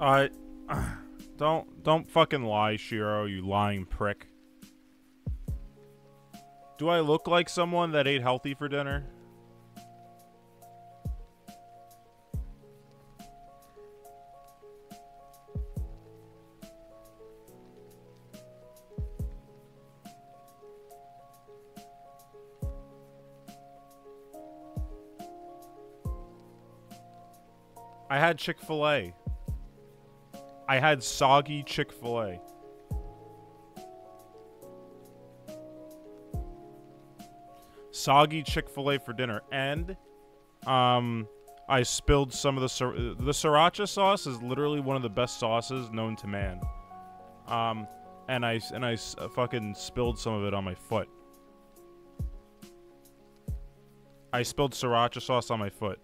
Uh, don't don't fucking lie, Shiro, you lying prick. Do I look like someone that ate healthy for dinner? I had Chick fil A. I had soggy Chick fil A. Soggy Chick fil A for dinner. And, um, I spilled some of the the sriracha sauce is literally one of the best sauces known to man. Um, and I and I uh, fucking spilled some of it on my foot. I spilled sriracha sauce on my foot.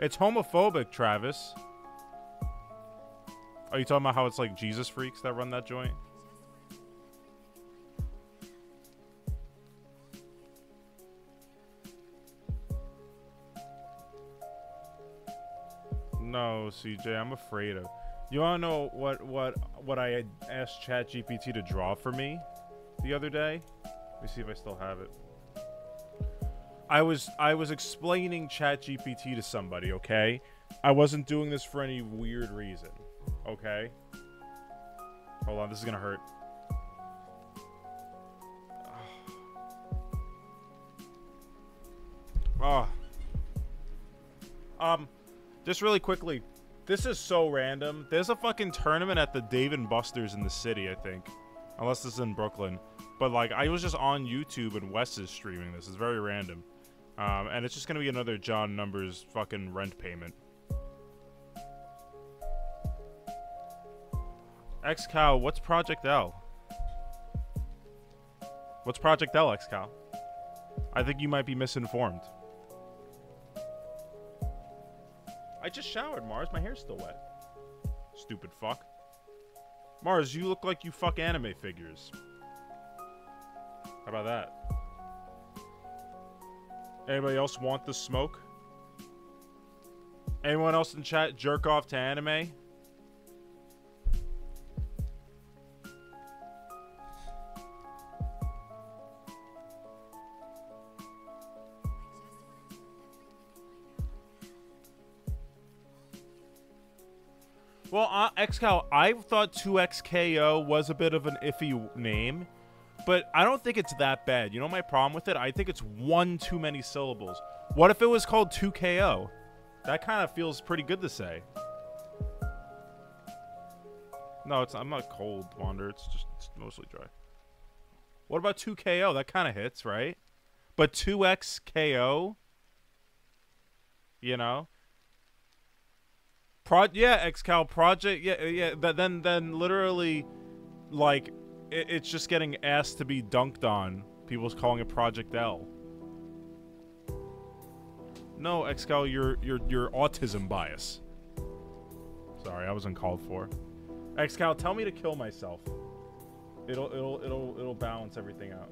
It's homophobic, Travis. Are you talking about how it's like Jesus freaks that run that joint? No, CJ, I'm afraid of. You wanna know what what what I asked ChatGPT to draw for me the other day? Let me see if I still have it. I was I was explaining ChatGPT to somebody, okay? I wasn't doing this for any weird reason, okay? Hold on, this is gonna hurt. Oh. Um, just really quickly, this is so random. There's a fucking tournament at the Dave and Buster's in the city, I think, unless this is in Brooklyn. But like, I was just on YouTube and Wes is streaming this. It's very random, um, and it's just gonna be another John Numbers fucking rent payment. XCal, what's Project L? What's Project L, XCal? I think you might be misinformed. I just showered, Mars. My hair's still wet. Stupid fuck. Mars, you look like you fuck anime figures. How about that? Anybody else want the smoke? Anyone else in chat jerk off to anime? Well, uh, I thought 2XKO was a bit of an iffy name, but I don't think it's that bad. You know my problem with it? I think it's one too many syllables. What if it was called 2KO? That kind of feels pretty good to say. No, it's I'm not cold, Wander. It's just it's mostly dry. What about 2KO? That kind of hits, right? But 2XKO? You know? Pro yeah, XCal project yeah yeah. But then then literally, like, it, it's just getting asked to be dunked on. People's calling it Project L. No, XCal, you're you're you're autism bias. Sorry, I wasn't called for. XCal, tell me to kill myself. It'll it'll it'll it'll balance everything out.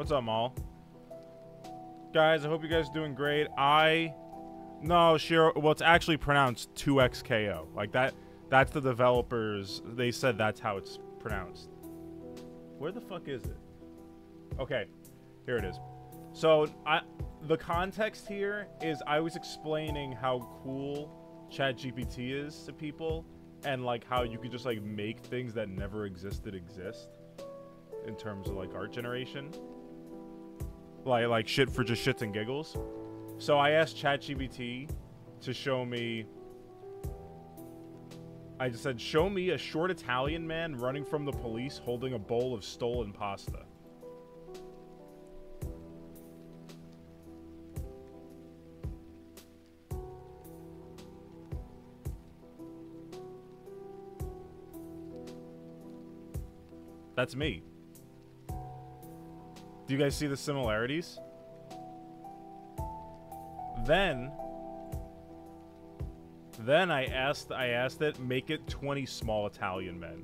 What's up, Maul? Guys, I hope you guys are doing great. I, no, Shiro. Well, it's actually pronounced 2xko. Like that. That's the developers. They said that's how it's pronounced. Where the fuck is it? Okay, here it is. So I, the context here is I was explaining how cool ChatGPT is to people, and like how you could just like make things that never existed exist in terms of like art generation. Like like shit for just shits and giggles. So I asked ChatGPT to show me I just said, "Show me a short Italian man running from the police holding a bowl of stolen pasta." That's me. Do you guys see the similarities? Then then I asked I asked it make it 20 small Italian men.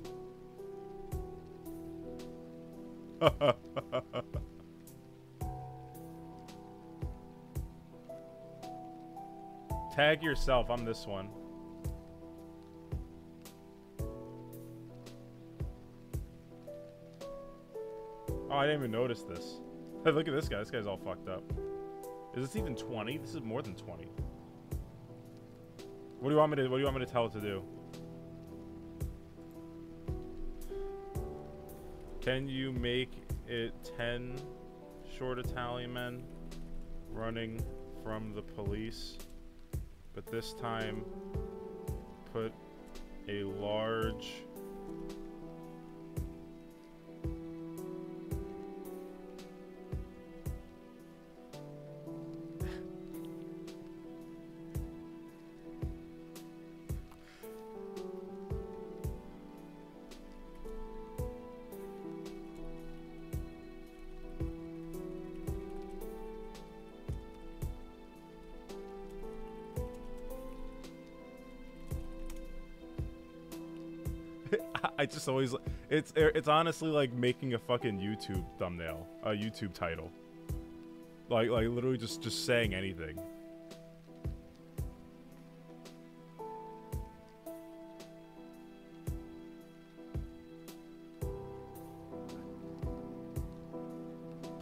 Tag yourself, I'm this one. Oh, I didn't even notice this. Hey, Look at this guy. This guy's all fucked up. Is this even 20? This is more than 20. What do you want me to what do you want me to tell it to do? Can you make it 10 short Italian men running from the police? But this time put a large I just always it's it's honestly like making a fucking YouTube thumbnail, a YouTube title. Like like literally just just saying anything.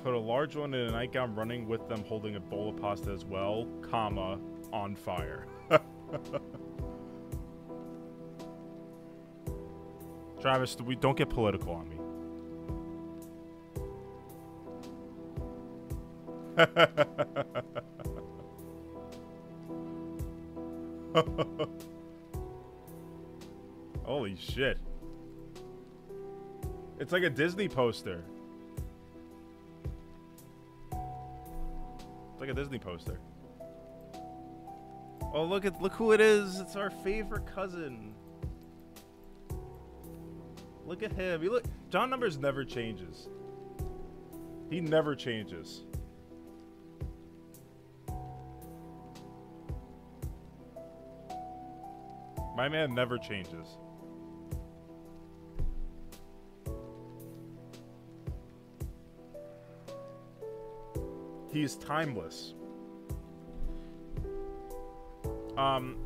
Put a large one in a nightgown running with them holding a bowl of pasta as well, comma, on fire. Travis, we don't get political on me. Holy shit. It's like a Disney poster. It's like a Disney poster. Oh, look at look who it is. It's our favorite cousin. Look at him. He look John Numbers never changes. He never changes. My man never changes. He is timeless. Um,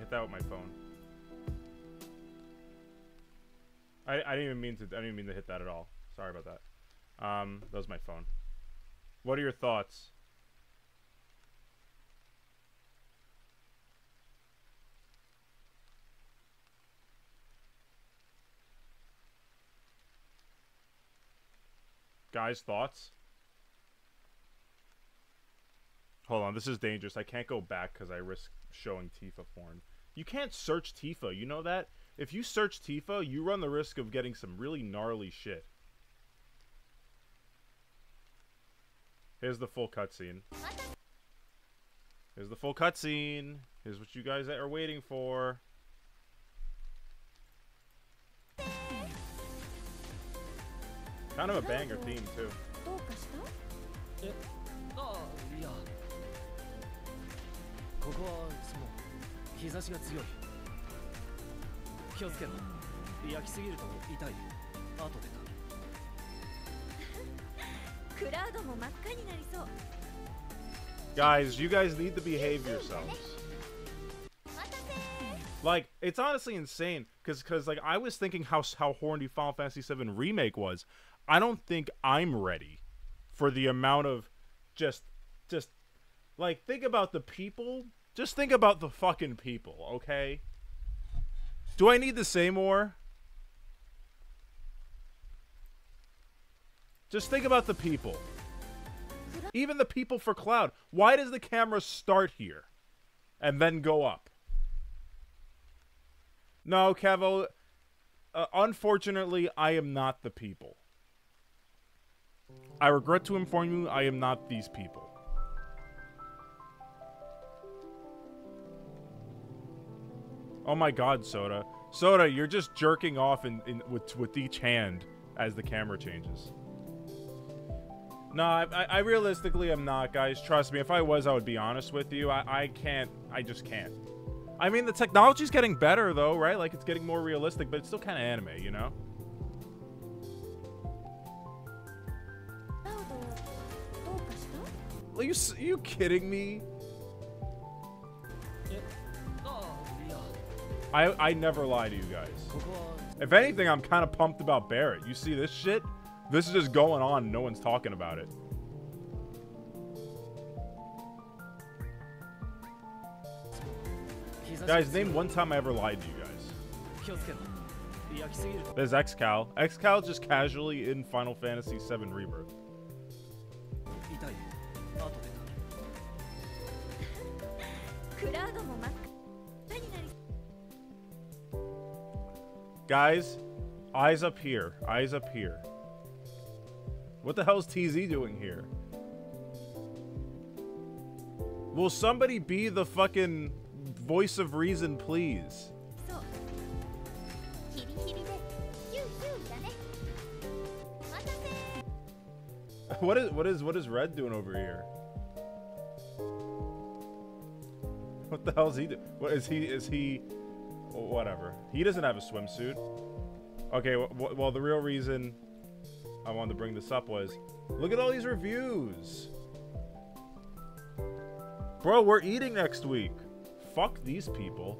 hit that with my phone. I, I didn't even mean to. I didn't even mean to hit that at all. Sorry about that. Um, that was my phone. What are your thoughts? Guys, thoughts? Hold on, this is dangerous. I can't go back because I risk showing Tifa porn. You can't search Tifa, you know that? If you search Tifa, you run the risk of getting some really gnarly shit. Here's the full cutscene. Here's the full cutscene. Here's what you guys are waiting for. Kind of a banger theme, too. Oh, oh, 日差しが強い気をつけろ 焼きすぎると痛い後でクラウドも真っ赤になりそう Guys, you guys need to behave yourselves. お待たせ Like, it's honestly insane because because like I was thinking how how horny Final Fantasy VII remake was. I don't think I'm ready for the amount of just just like think about the people. just think about the fucking people, okay? Do I need to say more? Just think about the people. Even the people for Cloud. Why does the camera start here and then go up? No, Kevo. Uh, unfortunately, I am not the people. I regret to inform you, I am not these people. Oh my god, Soda. Soda, you're just jerking off in, in with, with each hand as the camera changes. No, I, I, realistically am not, guys. Trust me. If I was, I would be honest with you. I, I can't. I just can't. I mean, the technology's getting better, though, right? Like, it's getting more realistic, but it's still kind of anime, you know? Are you, are you kidding me? I, I never lie to you guys. If anything, I'm kind of pumped about Barrett. You see this shit? This is just going on. No one's talking about it. Guys, name one time I ever lied to you guys. There's Xcal. Xcal just casually in Final Fantasy VII Rebirth. Guys, eyes up here. Eyes up here. What the hell's TZ doing here? Will somebody be the fucking voice of reason, please? what is what is what is Red doing over here? What the hell is he doing? What is he is he Whatever. He doesn't have a swimsuit. Okay. w- w- well, the real reason I wanted to bring this up was, look at all these reviews. Bro, we're eating next week. Fuck these people.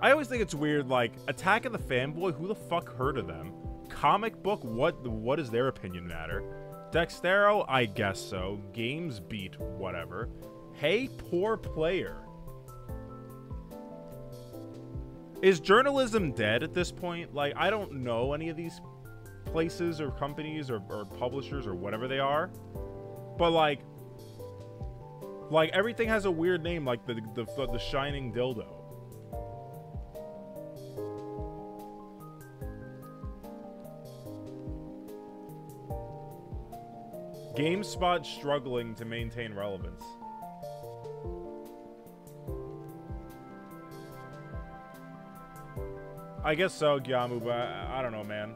I always think it's weird, like Attack of the Fanboy. Who the fuck heard of them? Comic book. What? What does their opinion matter? Dexerto. I guess so. Games beat. Whatever. Hey, poor player. Is journalism dead at this point? Like, I don't know any of these places or companies or, or publishers or whatever they are. But like, like everything has a weird name, like the the the shining dildo. GameSpot struggling to maintain relevance. I guess so, Gyamu, but I, I don't know, man.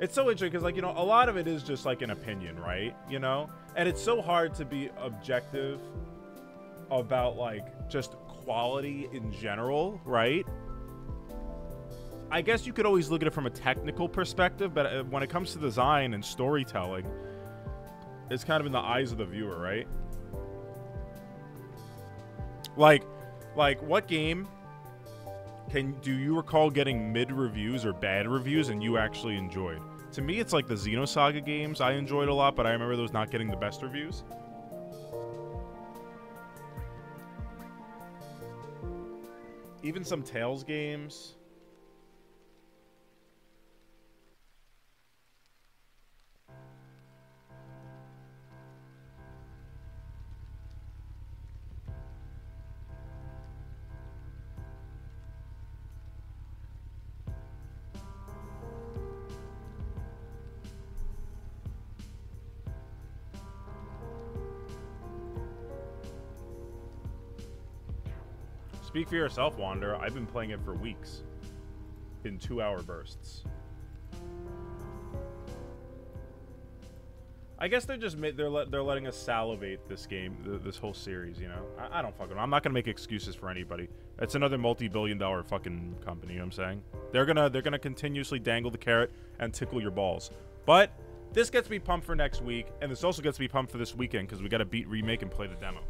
It's so interesting because, like, you know, a lot of it is just like an opinion, right? You know? And it's so hard to be objective about, like, just quality in general, right? I guess you could always look at it from a technical perspective, but uh, when it comes to design and storytelling, it's kind of in the eyes of the viewer, right? Like, like what game can do you recall getting mid reviews or bad reviews and you actually enjoyed? To me, it's like the Xenosaga games I enjoyed a lot, but I remember those not getting the best reviews. Even some Tales games. Speak for yourself, Wander. I've been playing it for weeks. In two hour bursts. I guess they're just they're let, they're letting us salivate this game, th- this whole series. You know, I, I don't fucking. know. I'm not gonna make excuses for anybody. It's another multi-billion-dollar fucking company. You know what I'm saying? They're gonna they're gonna continuously dangle the carrot and tickle your balls. But this gets me pumped for next week, and this also gets me pumped for this weekend because we got to beat remake and play the demo.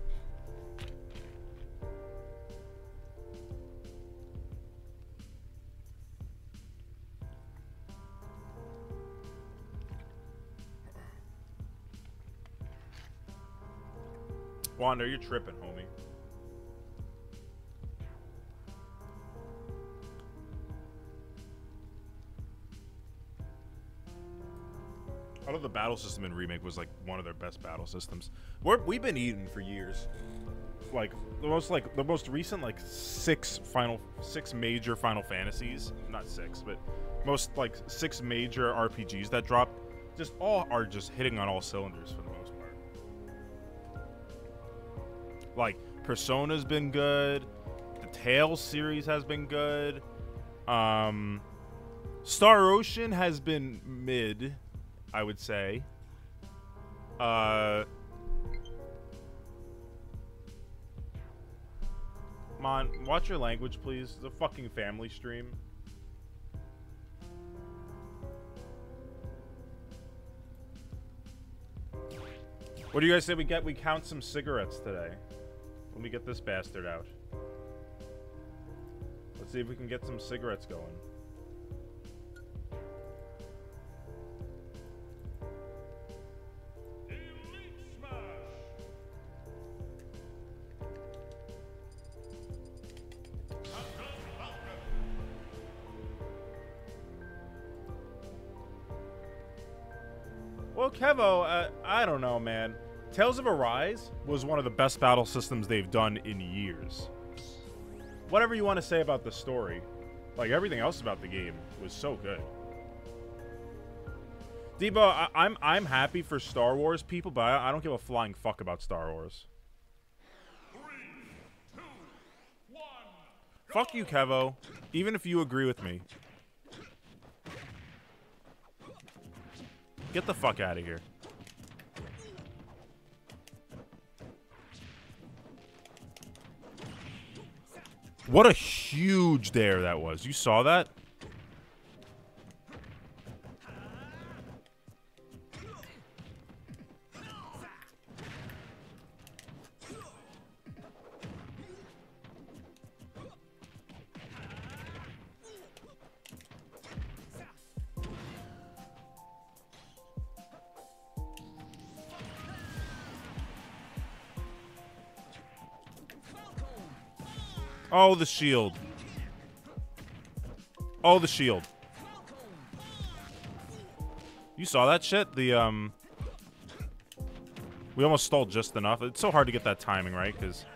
You're tripping, homie. I thought the battle system in remake was like one of their best battle systems. We're, we've been eating for years. Like the most like the most recent like six final six major Final Fantasies, not six, but most like six major RPGs that dropped, just all are just hitting on all cylinders for Like Persona's been good, the Tales series has been good. Um, Star Ocean has been mid, I would say. Uh, Mon, watch your language, please. The fucking family stream. What do you guys say we get? We count some cigarettes today. Let me get this bastard out. Let's see if we can get some cigarettes going. Well, Kevo, uh, I don't know, man. Tales of Arise was one of the best battle systems they've done in years. Whatever you want to say about the story, like everything else about the game was so good. Debo, I- I'm I'm happy for Star Wars people, but I, I don't give a flying fuck about Star Wars. Fuck you, Kevo. Even if you agree with me. Get the fuck out of here. What a huge dare that was. You saw that? Oh, the shield. Oh, the shield. You saw that shit? The, um... We almost stalled just enough. It's so hard to get that timing right, because...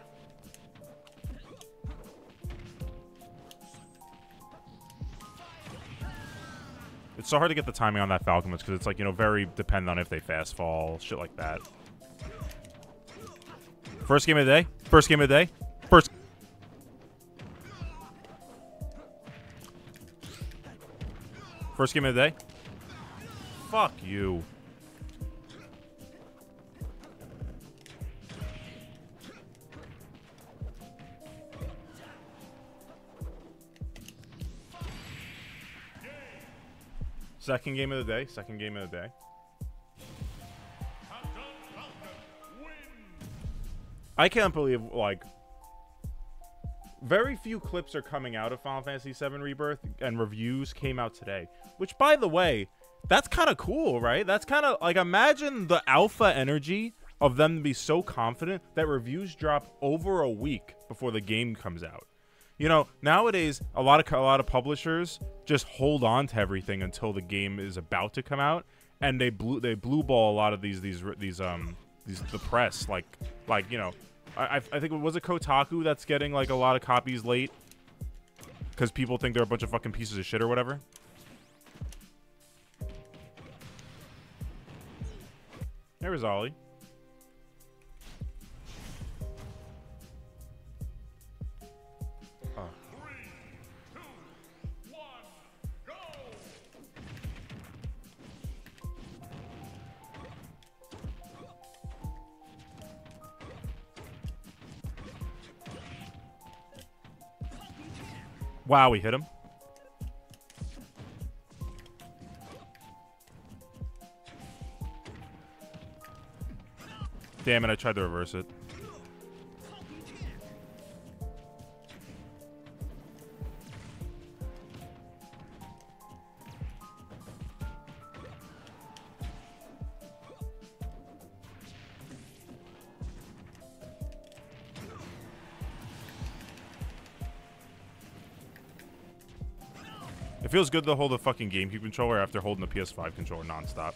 It's so hard to get the timing on that Falcon because it's like, you know, very dependent on if they fast fall, shit like that. First game of the day? First game of the day? First game of the day? Fuck you. Second game of the day. Second game of the day. I can't believe, like, very few clips are coming out of Final Fantasy VII Rebirth, and reviews came out today. Which, by the way, that's kind of cool, right? That's kind of like imagine the alpha energy of them to be so confident that reviews drop over a week before the game comes out. You know, nowadays a lot of a lot of publishers just hold on to everything until the game is about to come out, and they blue they blue ball a lot of these these these um these the press like like you know I, I think it was it Kotaku that's getting like a lot of copies late because people think they're a bunch of fucking pieces of shit or whatever. There was Ollie. Wow, we hit him. Damn it, I tried to reverse it. It feels good to hold a fucking GameCube controller after holding the PS5 controller nonstop.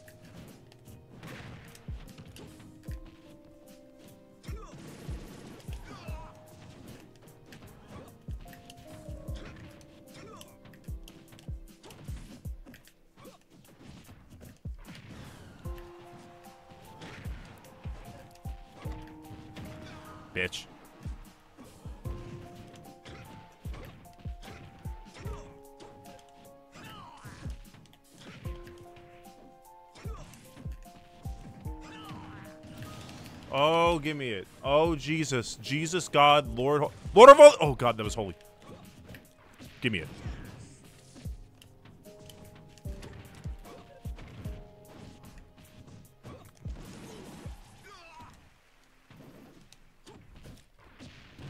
Jesus. Jesus, God, Lord. Lord of all. Oh, God, that was holy. Give me it.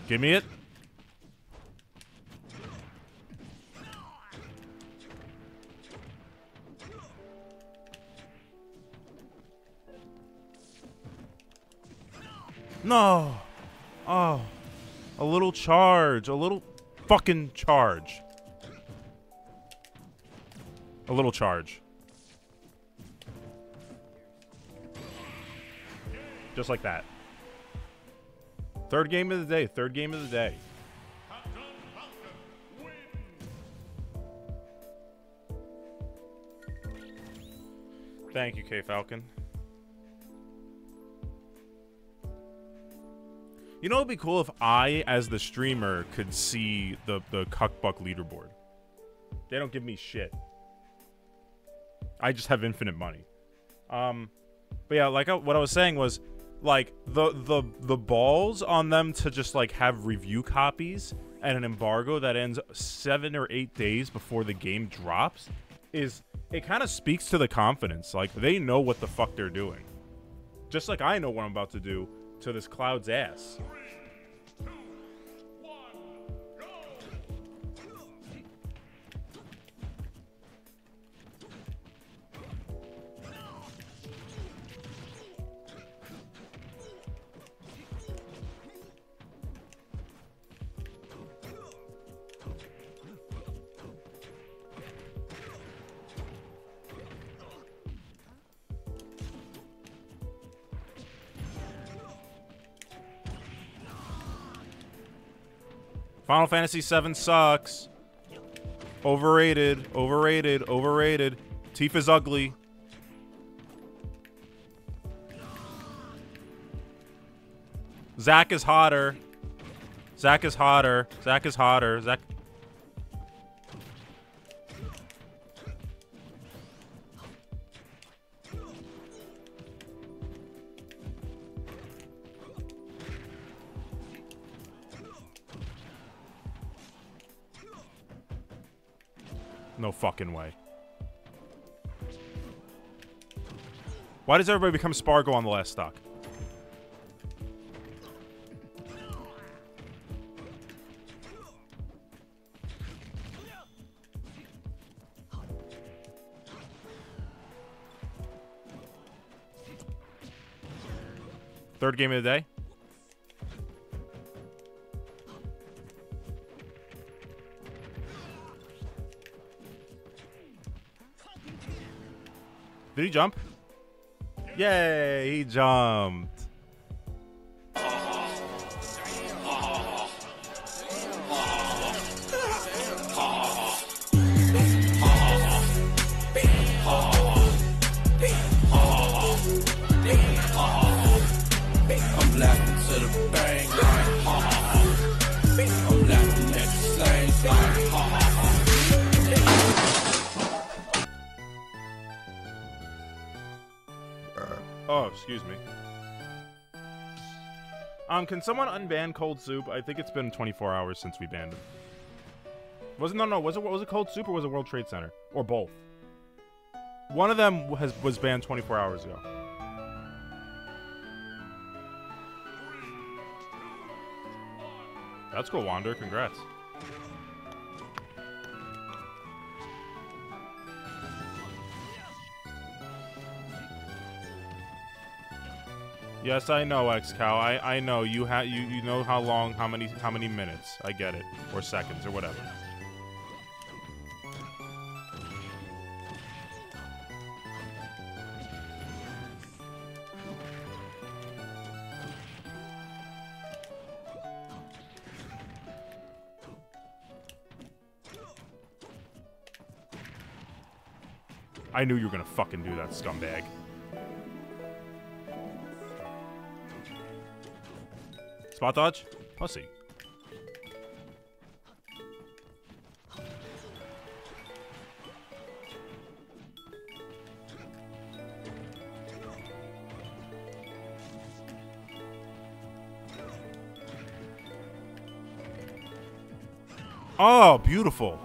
Give me it. No. Little charge. A little fucking charge. A little charge. Just like that. Third game of the day. Third game of the day. Thank you, K Falcon. You know, it'd be cool if I, as the streamer, could see the the cuckbuck leaderboard. They don't give me shit. I just have infinite money. Um, but yeah, like I, what I was saying was, like the the the balls on them to just like have review copies and an embargo that ends seven or eight days before the game drops is it kind of speaks to the confidence. Like they know what the fuck they're doing, just like I know what I'm about to do to this cloud's ass. Final Fantasy VII sucks. Overrated, overrated, overrated. Tifa's ugly. Zack is hotter. Zack is hotter. Zack is hotter. Zack. Why does everybody become Spargo on the last stock? Third game of the day. Did he jump? Yay, he jumped. Excuse me. Um, can someone unban Cold Soup? I think it's been 24 hours since we banned it. Was it no no? Was it was it Cold Soup or was it World Trade Center or both? One of them has was banned 24 hours ago. That's cool, Wander. Congrats. Yes, I know, X Cow. I I know you ha you you know how long, how many how many minutes. I get it, or seconds, or whatever. I knew you were gonna fucking do that, scumbag. Spot dodge? Pussy. Oh, ah, beautiful.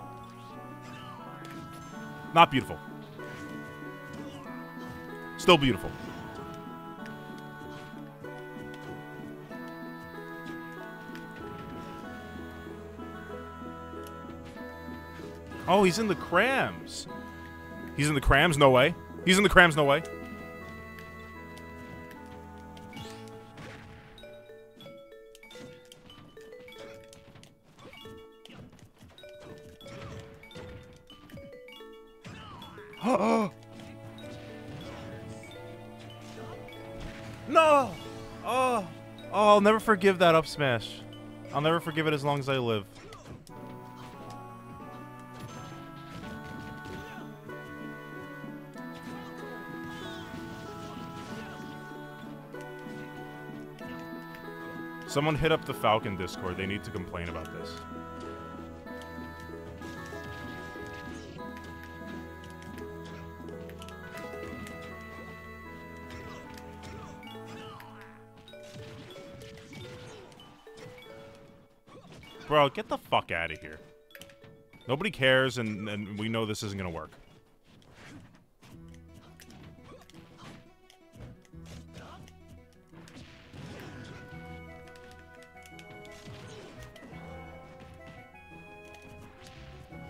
Not beautiful. Still beautiful. Oh, he's in the crams. He's in the crams? No way. He's in the crams? No way. no! Oh, oh, I'll never forgive that up smash. I'll never forgive it as long as I live. Someone hit up the Falcon Discord. They need to complain about this. Bro, get the fuck out of here. Nobody cares, and, and we know this isn't gonna work.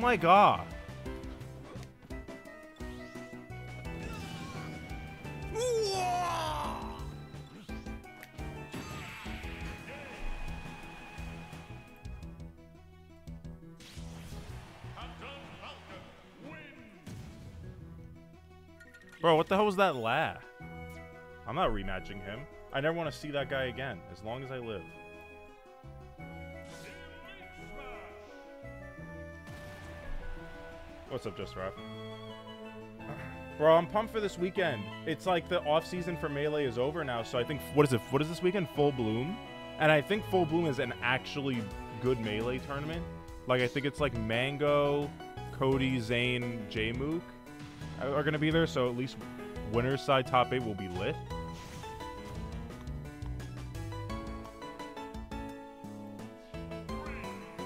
My oh my god. Bro, what the hell was that laugh? I'm not rematching him. I never want to see that guy again, as long as I live. What's up, Just Rap? Bro, I'm pumped for this weekend. It's like the off season for Melee is over now, so I think what is it? What is this weekend? Full Bloom, and I think Full Bloom is an actually good Melee tournament. Like I think it's like Mango, Cody, Zain, J Mook are, gonna be there, so at least winner's side top eight will be lit.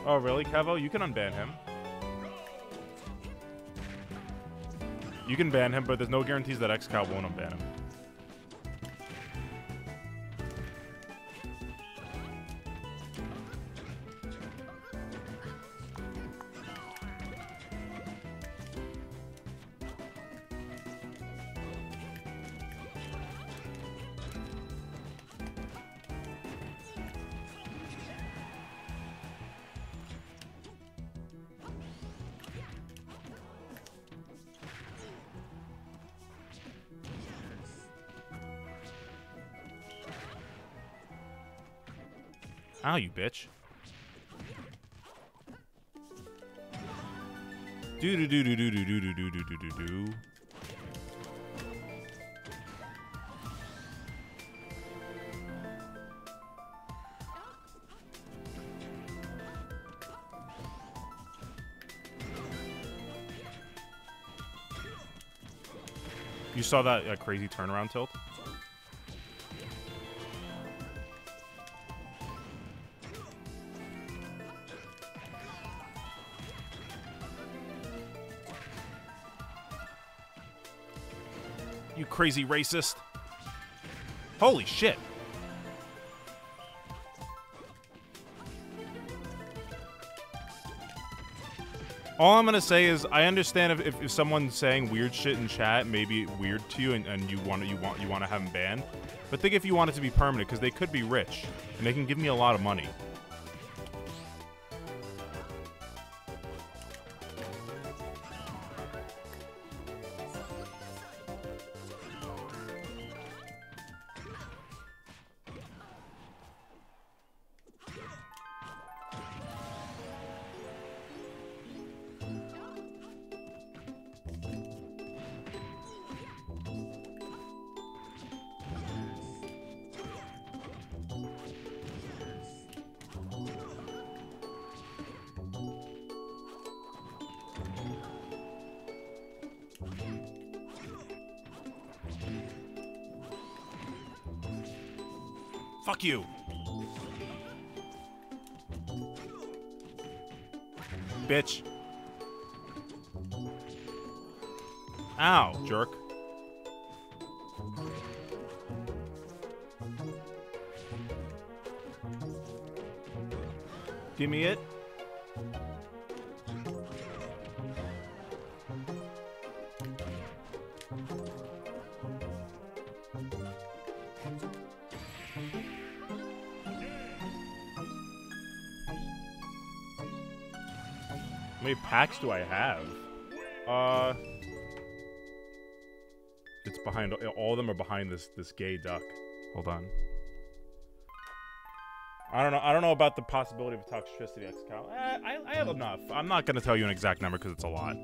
Oh really, Kevo? You can unban him. You can ban him, but there's no guarantees that XCal won't unban him. Ow, you bitch. Do do do do do do do do do do do do do. You saw that uh, crazy turnaround tilt? Crazy racist. Holy shit. All I'm gonna say is I understand if, if, someone's saying weird shit in chat, maybe weird to you, and, and you want you want you want to have them banned. But think if you want it to be permanent, because they could be rich and they can give me a lot of money. Ow, jerk. Give me it. How many packs do I have? Uh, behind. All of them are behind this this gay duck. Hold on. I don't know. I don't know about the possibility of toxicity, X Cal. Eh, I I have enough. I'm not gonna tell you an exact number because it's a lot.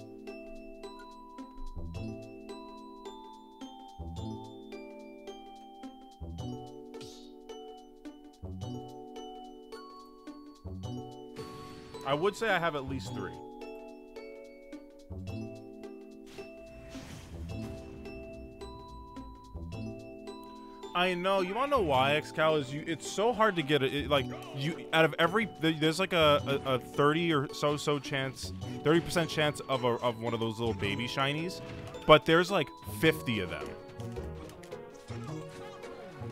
I would say I have at least three. I know. You want to know why XCal is you? It's so hard to get it. it like you, out of every, there's like a, a, a thirty or so so chance, thirty percent chance of a, of one of those little baby shinies, but there's like fifty of them,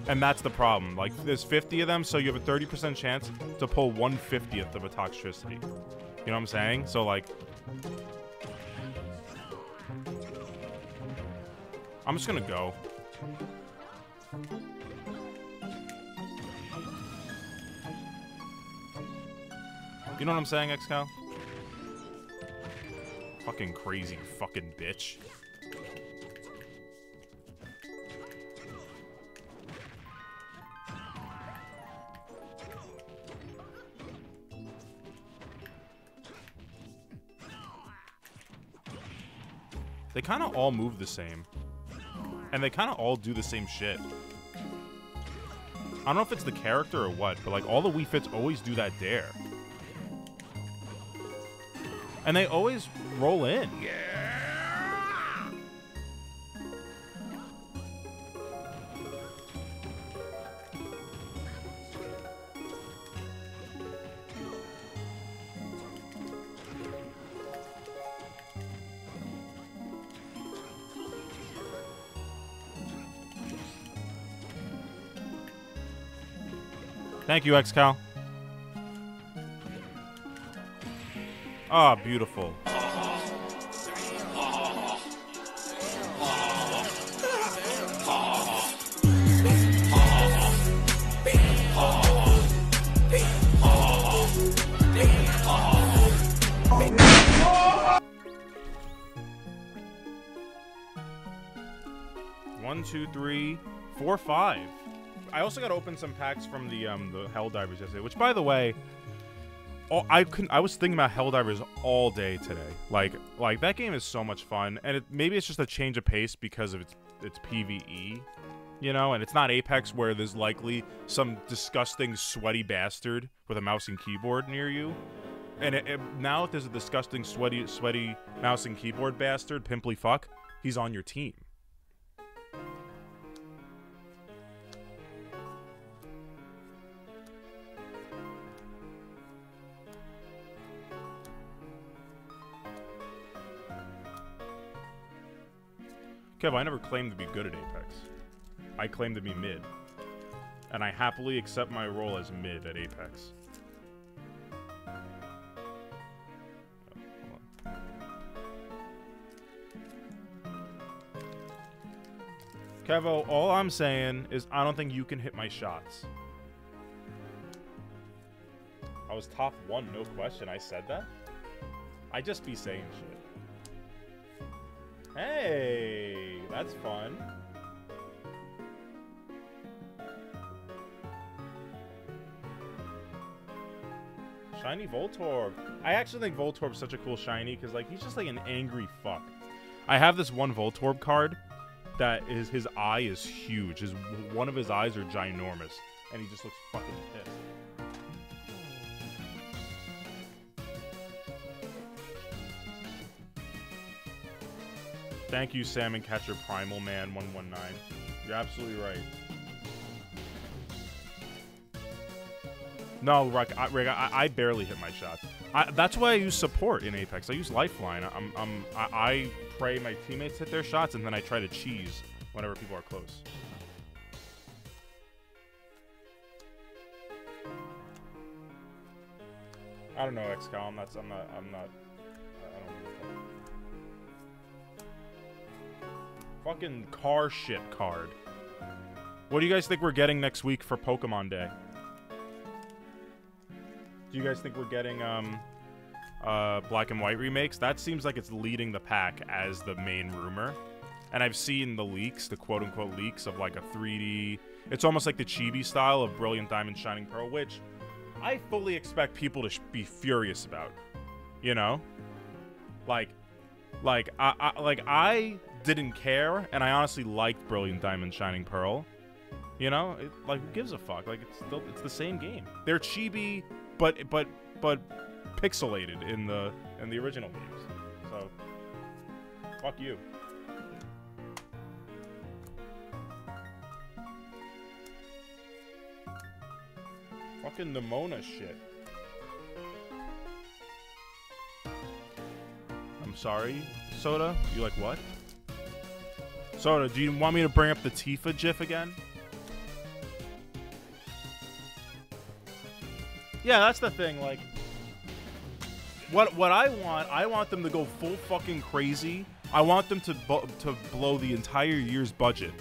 and that's the problem. Like there's fifty of them, so you have a thirty percent chance to pull one fiftieth of a toxicity. You know what I'm saying? So like, I'm just gonna go. You know what I'm saying, XCal? Fucking crazy fucking bitch. They kind of all move the same. And they kind of all do the same shit. I don't know if it's the character or what, but like all the Wii Fits always do that dare. And they always roll in. Yeah. Thank you, XCal. Ah, beautiful. One, two, three, four, five. I also got to open some packs from the um the Helldivers yesterday. Which, by the way, oh, I couldn't. I was thinking about Helldivers all day today. Like like that game is so much fun, and it, maybe it's just a change of pace because of its its PVE. You know, and it's not Apex where there's likely some disgusting sweaty bastard with a mouse and keyboard near you. And it, it, now if there's a disgusting sweaty sweaty mouse and keyboard bastard, pimply fuck, he's on your team. Kev, I never claimed to be good at Apex. I claim to be mid. And I happily accept my role as mid at Apex. Kevo, all I'm saying is I don't think you can hit my shots. I was top one, no question. I said that? I just be saying shit. Hey, that's fun. Shiny Voltorb. I actually think Voltorb's such a cool shiny because like he's just like an angry fuck. I have this one Voltorb card that is his eye is huge. His one of his eyes are ginormous, and he just looks fucking Thank you, Salmon Catcher Primal Man 119. You're absolutely right. No, Rick, I, Rick, I, I barely hit my shots. I, that's why I use support in Apex. I use Lifeline. I'm, I'm, I, I pray my teammates hit their shots, and then I try to cheese whenever people are close. I don't know, XCal. I'm. I'm not. I'm not. Fucking car shit card. What do you guys think we're getting next week for Pokemon Day? Do you guys think we're getting um uh black and white remakes? That seems like it's leading the pack as the main rumor. And I've seen the leaks, the quote unquote leaks of like a 3D it's almost like the chibi style of Brilliant Diamond Shining Pearl, which I fully expect people to be furious about. You know? Like like I, I like I didn't care and I honestly liked Brilliant Diamond Shining Pearl. You know, it, like who gives a fuck? Like it's still it's the same game. They're chibi, but but but pixelated in the in the original games. So fuck you. Fucking Nimona shit. I'm sorry, Soda. You like what? Soda, do you want me to bring up the Tifa GIF again? Yeah, that's the thing. Like, what what I want, I want them to go full fucking crazy. I want them to to blow the entire year's budget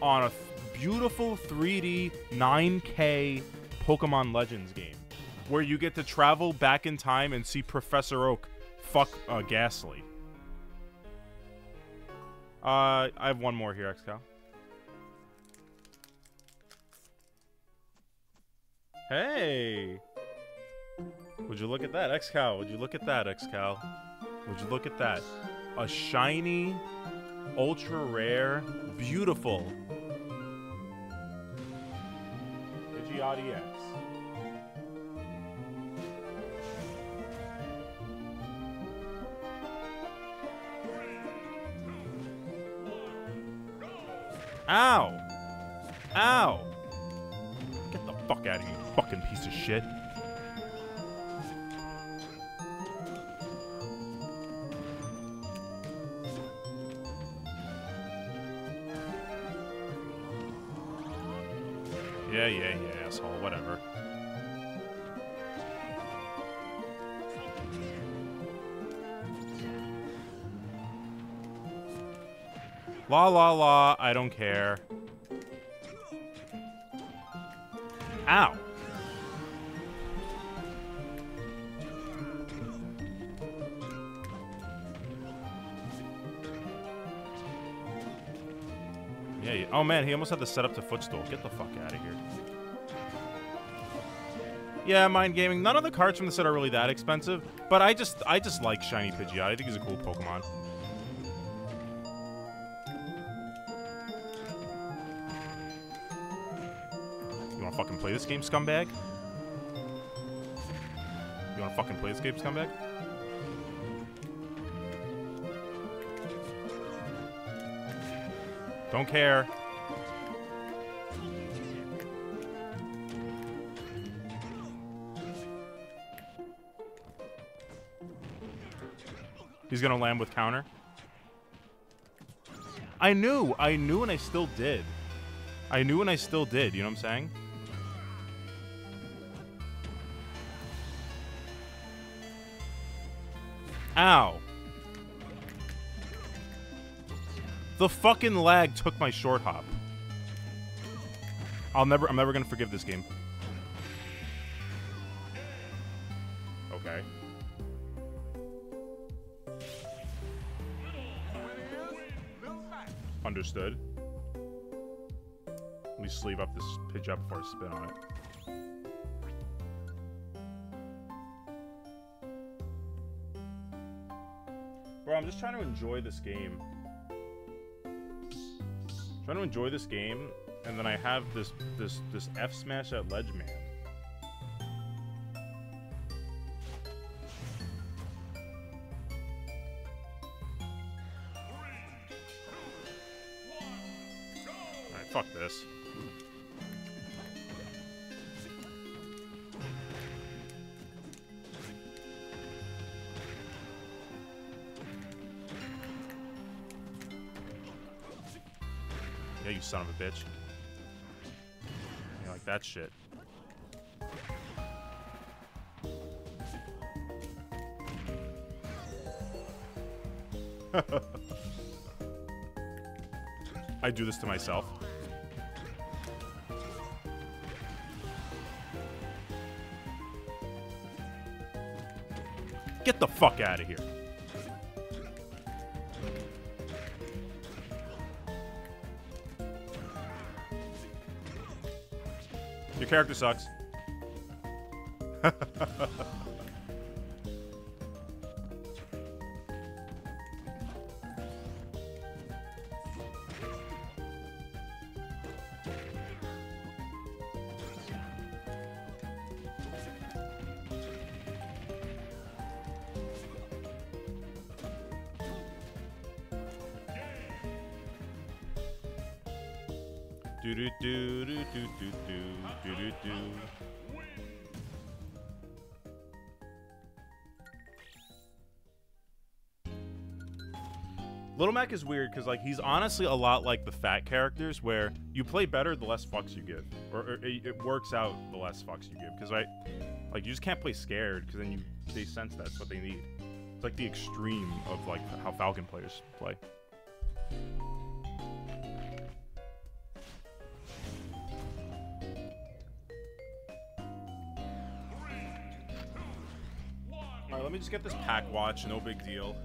on a beautiful 3D 9K Pokemon Legends game, where you get to travel back in time and see Professor Oak fuck uh, Gastly. Uh, I have one more here, XCal. Hey! Would you look at that, XCal? Would you look at that, XCal? Would you look at that? A shiny, ultra rare, beautiful Pidgeotto X. Ow! Ow! Get the fuck out of here, you fucking piece of shit. Yeah, yeah, yeah, asshole, whatever. La la la, I don't care. Ow. Yeah, yeah. Oh man, he almost had the setup to footstool. Get the fuck out of here. Yeah, mind gaming. None of the cards from the set are really that expensive, but I just I just like shiny Pidgeot. I think he's a cool Pokemon. Fucking play this game, scumbag? You wanna fucking play this game, scumbag? Don't care. He's gonna land with counter. I knew, I knew, and I still did. I knew, and I still did. You know what I'm saying? Ow. The fucking lag took my short hop. I'll never I'm never gonna forgive this game. Okay. Understood. Let me sleeve up this pitch up before I spin on it. Bro, I'm just trying to enjoy this game. Trying to enjoy this game, and then I have this this this F smash at Ledge Man. Do this to myself. Get the fuck out of here. Your character sucks. Little is weird because like he's honestly a lot like the fat characters, where you play better the less fucks you give, or, or it, it works out the less fucks you give. Because I, like, you just can't play scared because then you they sense that's what they need. It's like the extreme of like how Falcon players play. Alright, let me just get this pack watch, no big deal.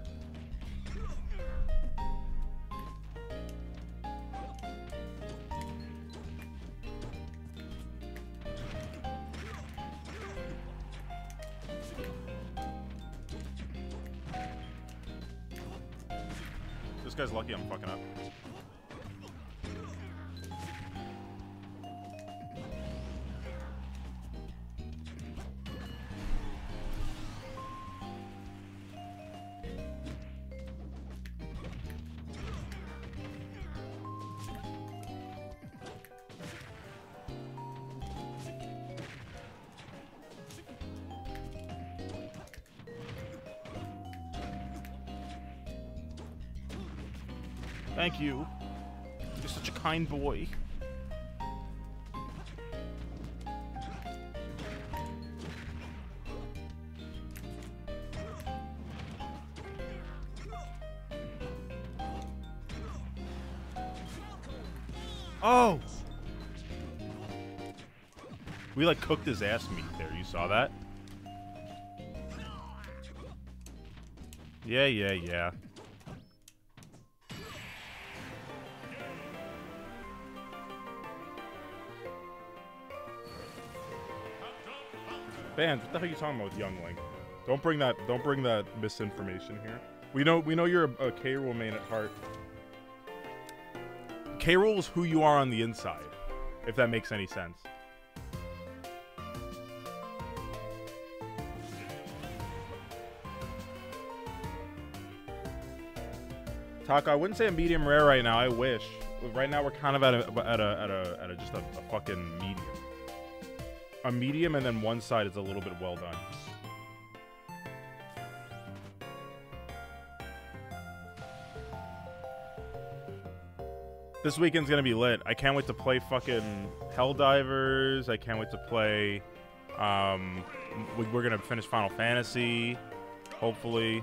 Kind boy. Oh! We like cooked his ass meat there. You saw that? Yeah, yeah, yeah. Bands, what the hell are you talking about with Young Link? Don't bring that. Don't bring that misinformation here. We know. We know you're a, a K. Rool main at heart. K. Rool is who you are on the inside, if that makes any sense. Taka, I wouldn't say a medium rare right now. I wish. Right now we're kind of at a at a at a, at a just a, a fucking medium. A medium, and then one side is a little bit well done. This weekend's gonna be lit. I can't wait to play fucking Helldivers. I can't wait to play. Um, we, we're gonna finish Final Fantasy, hopefully.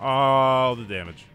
All the damage.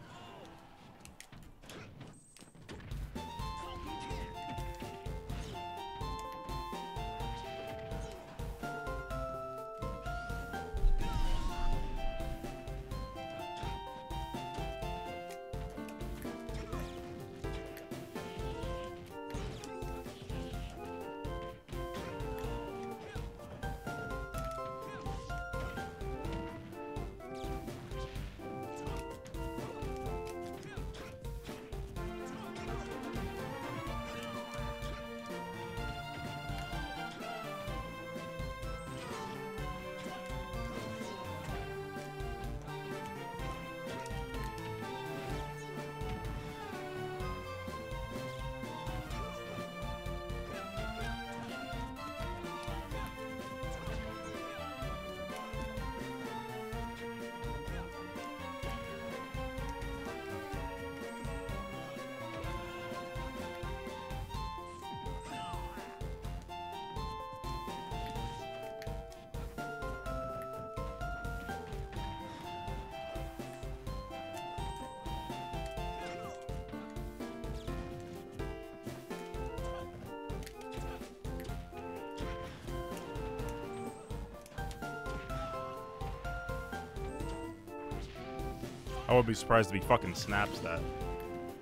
Would be surprised if he fucking snaps that.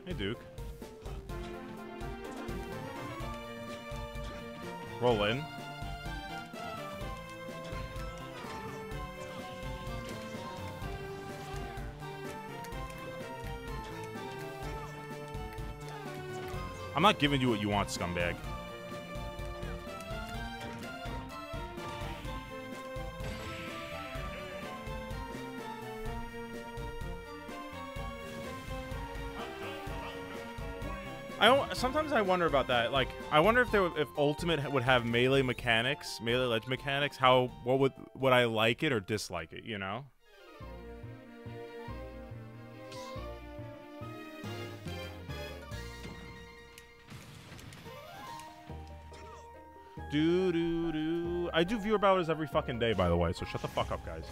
Hey, Duke. Roll in. I'm not giving you what you want, scumbag. Sometimes I wonder about that. Like, I wonder if there if Ultimate would have melee mechanics, melee ledge mechanics. How what would would I like it or dislike it? You know. Do do do. I do viewer battles every fucking day, by the way. So shut the fuck up, guys.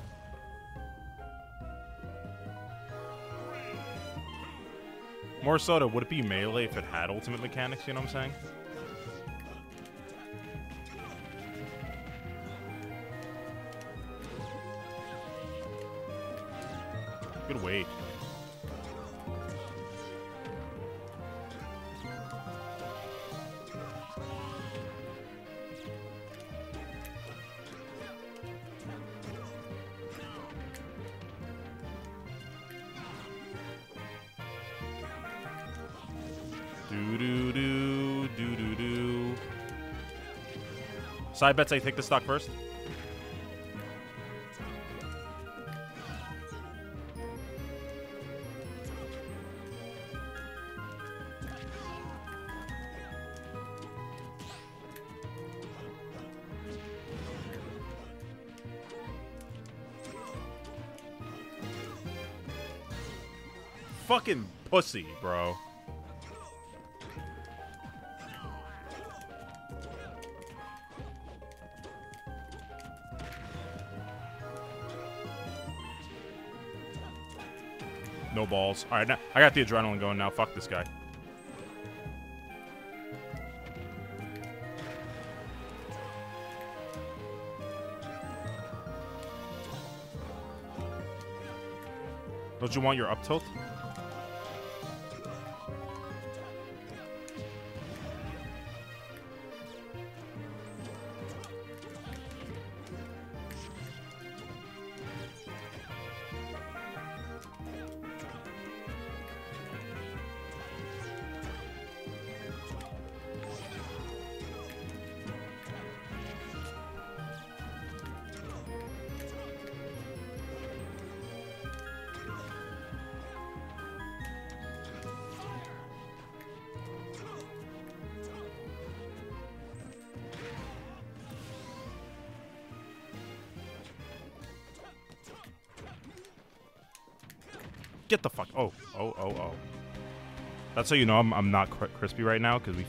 More so soda, would it be melee if it had ultimate mechanics? You know what I'm saying? So I bet I take the stock first. Fucking pussy, bro. Balls. All right, now I got the adrenaline going now. Fuck this guy. Don't you want your up tilt? How you know I'm, I'm not cr crispy right now because we.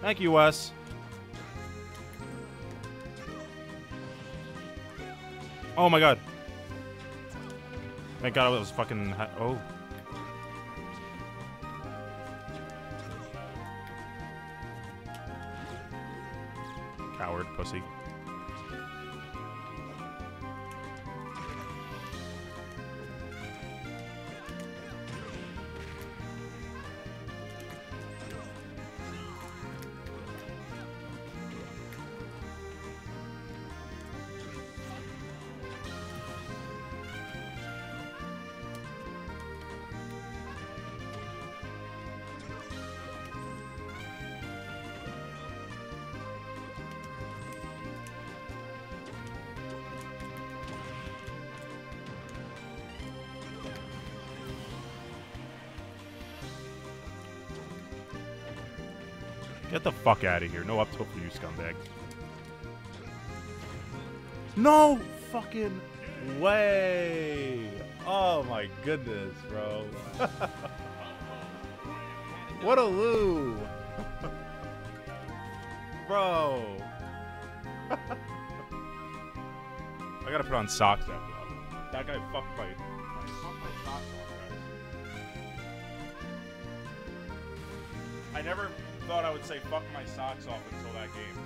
Thank you, Wes. Oh my god. Thank god it was fucking. Oh. Coward, pussy. Fuck out of here. No up tilt for you, scumbag. No fucking way. Oh my goodness, bro. what a loo. bro. I gotta put on socks after that. That guy fucked my, would say fuck my socks off until that game.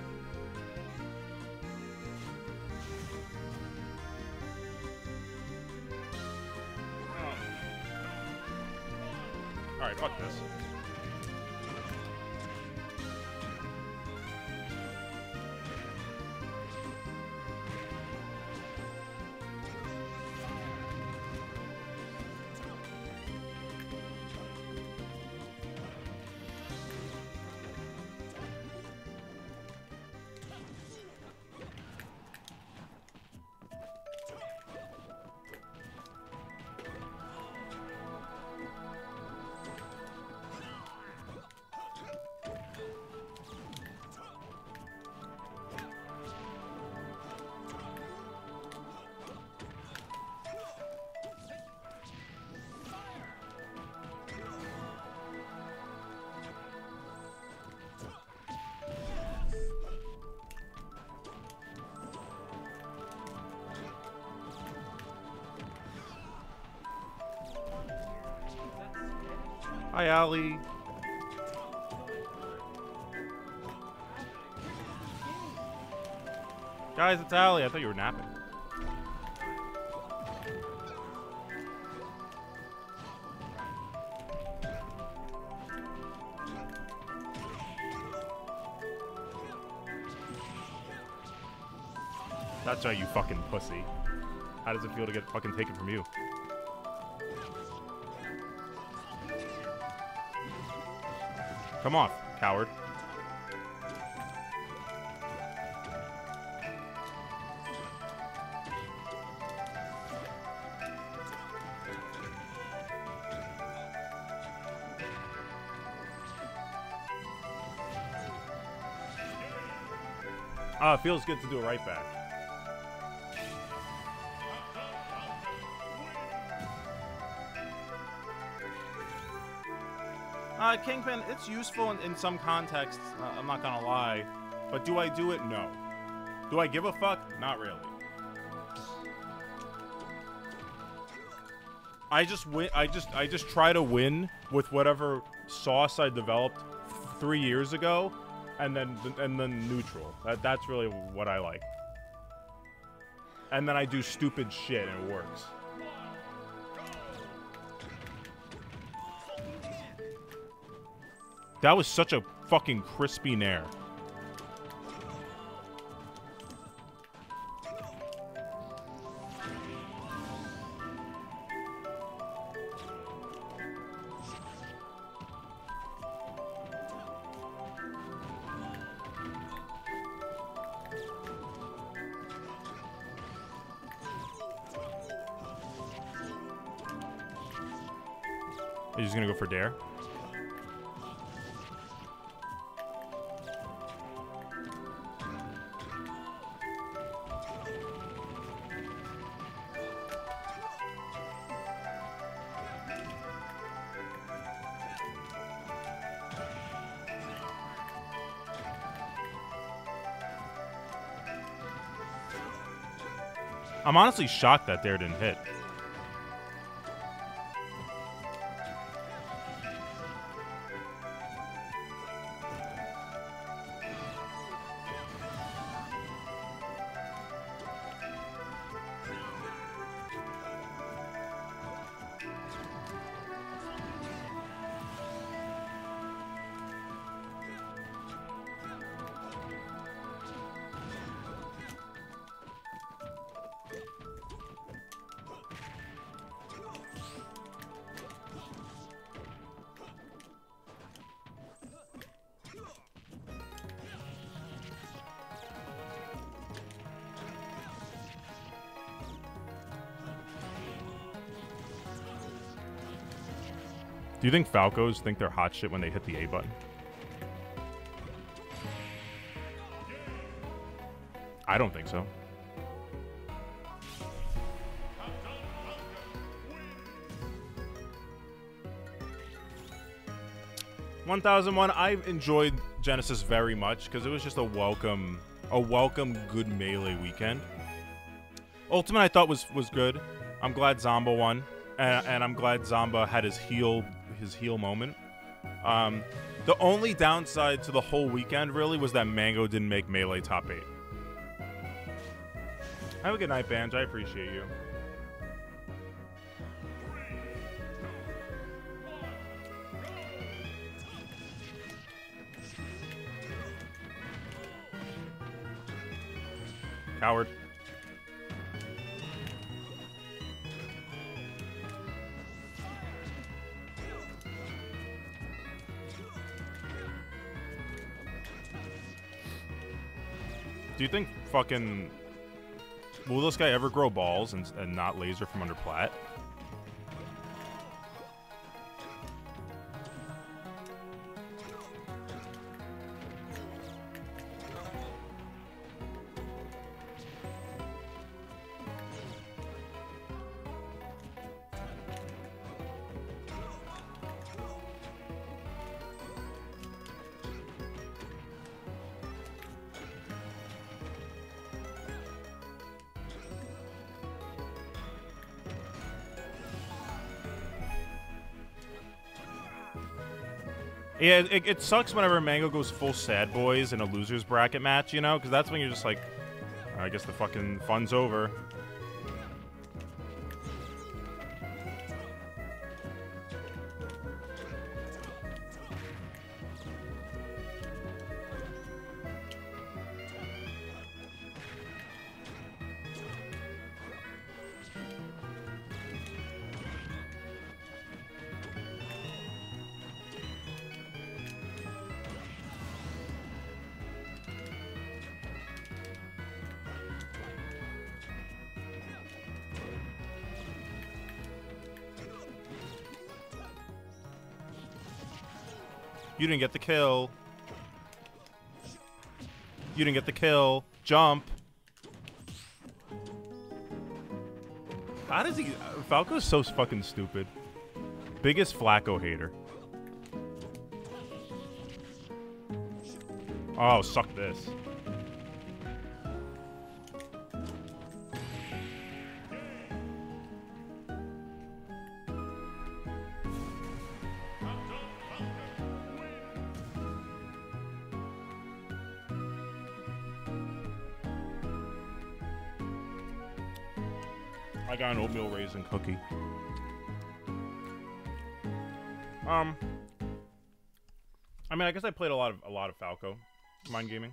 Alright, fuck this. Hi, Allie. Guys, it's Allie. I thought you were napping. That's right, you fucking pussy. How does it feel to get fucking taken from you? Come off, coward. Oh, it feels good to do it right back. Uh, Kingpin, it's useful in, in some contexts, uh, I'm not gonna lie. But do I do it? No. Do I give a fuck? Not really. I just win. I just I just try to win with whatever sauce I developed three years ago, and then and then neutral. That that's really what I like. And then I do stupid shit and it works. That was such a fucking crispy nair. Just gonna go for dair? I'm honestly shocked that dair didn't hit. You think Falcos think they're hot shit when they hit the A button? I don't think so. One thousand one. I enjoyed Genesis very much because it was just a welcome, a welcome good melee weekend. Ultimate I thought was was good. I'm glad Zomba won, and, and I'm glad Zomba had his heel his heel moment. Um, the only downside to the whole weekend really was that Mango didn't make melee top eight. Have a good night, Banj. I appreciate you. Fucking will this guy ever grow balls and, and not laser from under plat? Yeah, it, it sucks whenever Mango goes full sad boys in a losers bracket match, you know, because that's when you're just like, I guess the fucking fun's over. You didn't get the kill. You didn't get the kill. Jump. How does he? Falco's so fucking stupid. Biggest Flacco hater. Oh, suck this. Cookie. Um, I mean, I guess I played a lot of a lot of Falco, mind gaming.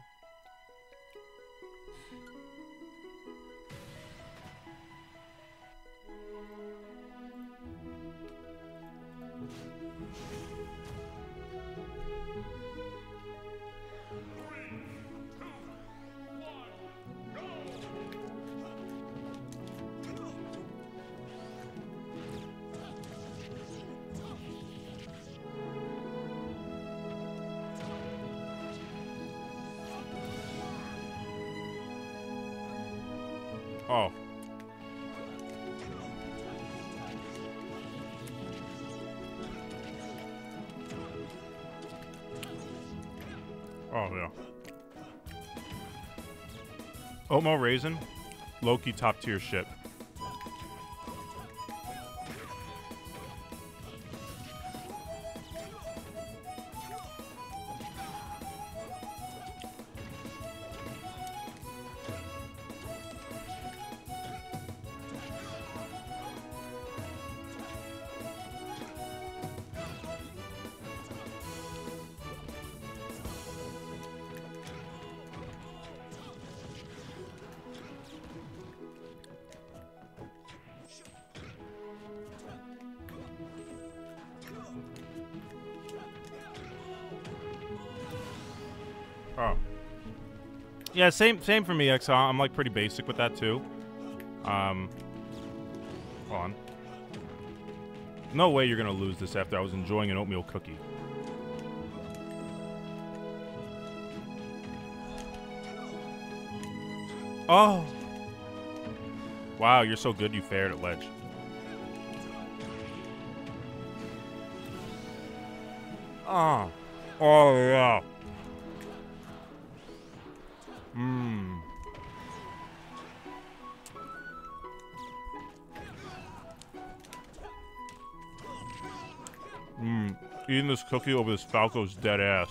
Oatmeal raisin, lowkey top tier shit. Yeah, same same for me, XL. I'm like pretty basic with that too. Um hold on. No way you're gonna lose this after I was enjoying an oatmeal cookie. Oh. Wow, you're so good you fared at ledge. Oh. Oh yeah. Eating this cookie over this Falco's dead ass.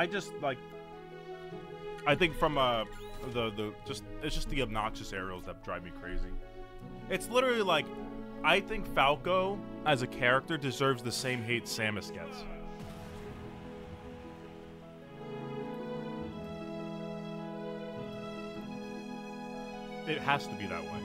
I just like. I think from uh, the the just it's just the obnoxious aerials that drive me crazy. It's literally like, I think Falco as a character deserves the same hate Samus gets. It has to be that way.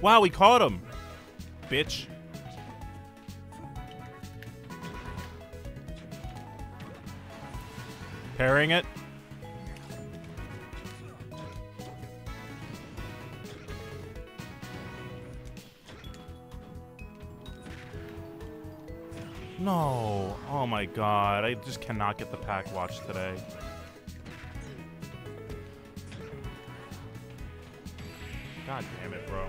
Wow, we caught him. Bitch. Parrying it. No. Oh my god. I just cannot get the pack watch today. God damn it, bro.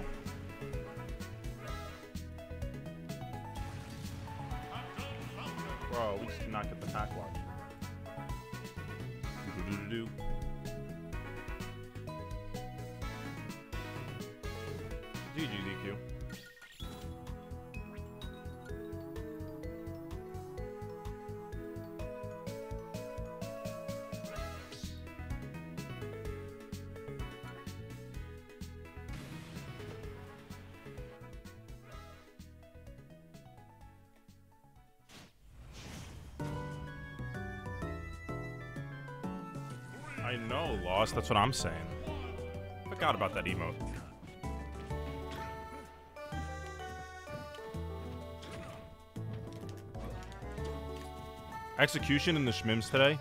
That's what I'm saying. Forgot about that emote. Execution in the Schmims today.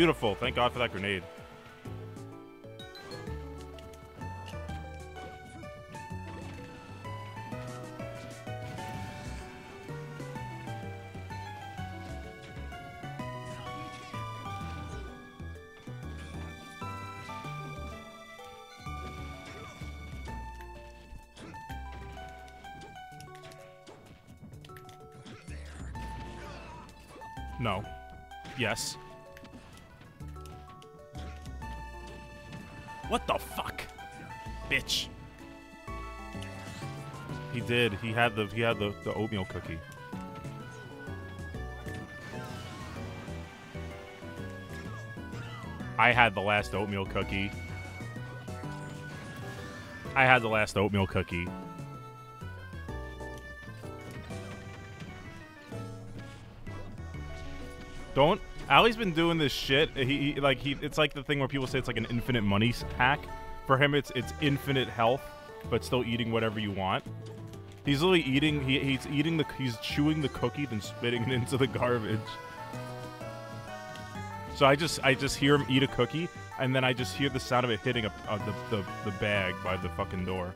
Beautiful. Thank God for that grenade. Had the he had the, the oatmeal cookie. I had the last oatmeal cookie. I had the last oatmeal cookie. Don't. Ali's been doing this shit. He, he like he. It's like the thing where people say it's like an infinite money hack. For him, it's it's infinite health, but still eating whatever you want. He's literally eating. He, he's eating the. He's chewing the cookie, then spitting it into the garbage. So I just I just hear him eat a cookie, and then I just hear the sound of it hitting a, the, the the bag by the fucking door.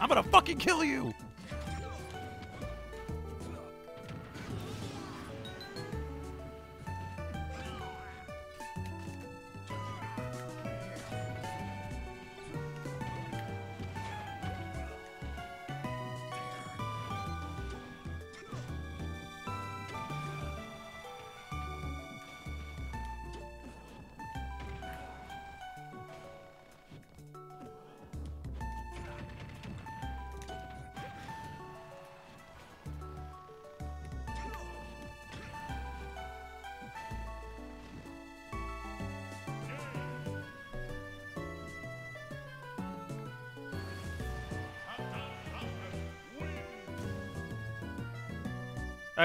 I'm gonna fucking kill you.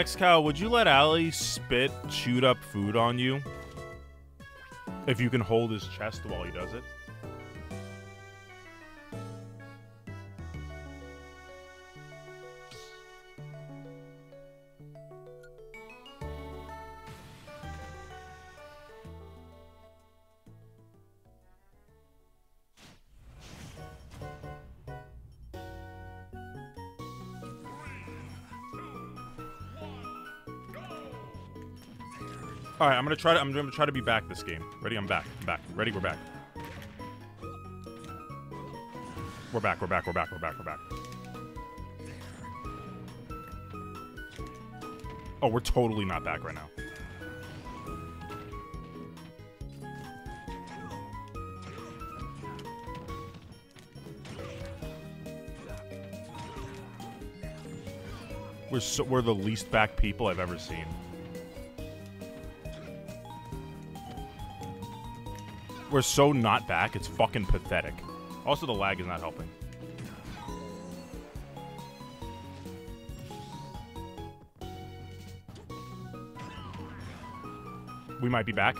XCal, would you let Ali spit chewed up food on you? If you can hold his chest while he does it? All right, I'm gonna try to. I'm gonna try to be back this game. Ready? I'm back. I'm back. Ready? We're back. We're back. We're back. We're back. We're back. We're back. Oh, we're totally not back right now. We're so, we're the least back people I've ever seen. We're so not back. It's fucking pathetic. Also, the lag is not helping. We might be back.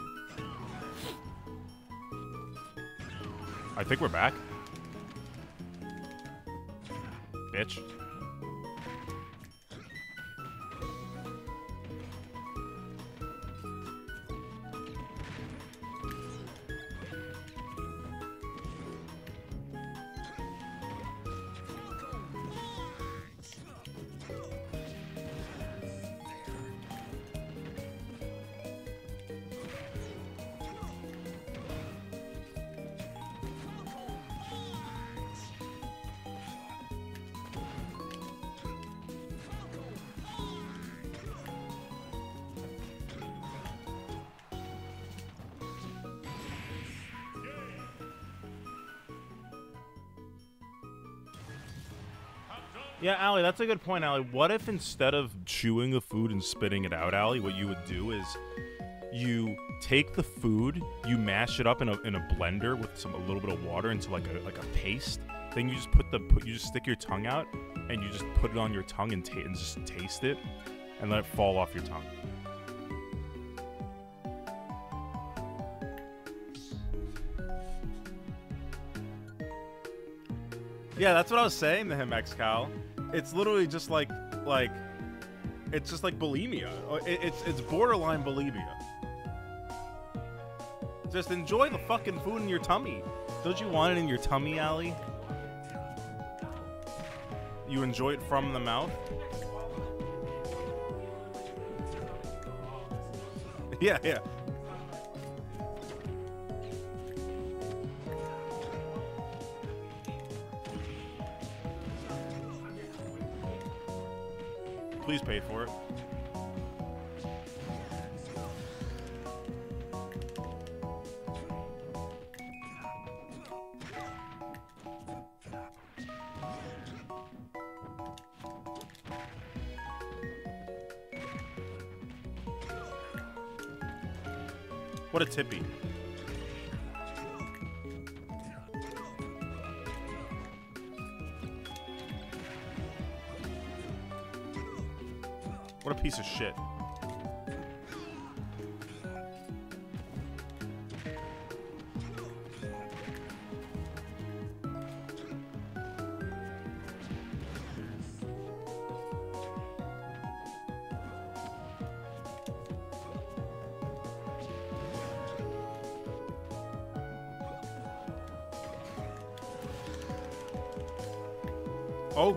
I think we're back. Bitch. That's a good point, Allie. What if instead of chewing the food and spitting it out, Allie, what you would do is you take the food, you mash it up in a, in a blender with some a little bit of water into like a like a paste. Then you just put the put you just stick your tongue out and you just put it on your tongue and, ta- and just taste it and let it fall off your tongue. Yeah, that's what I was saying to him, X Cal. It's literally just like like it's just like bulimia. Uh, it- It's it's borderline bulimia. Just enjoy the fucking food in your tummy. Don't you want it in your tummy, Allie? You enjoy it from the mouth? Yeah, yeah. Please pay for it.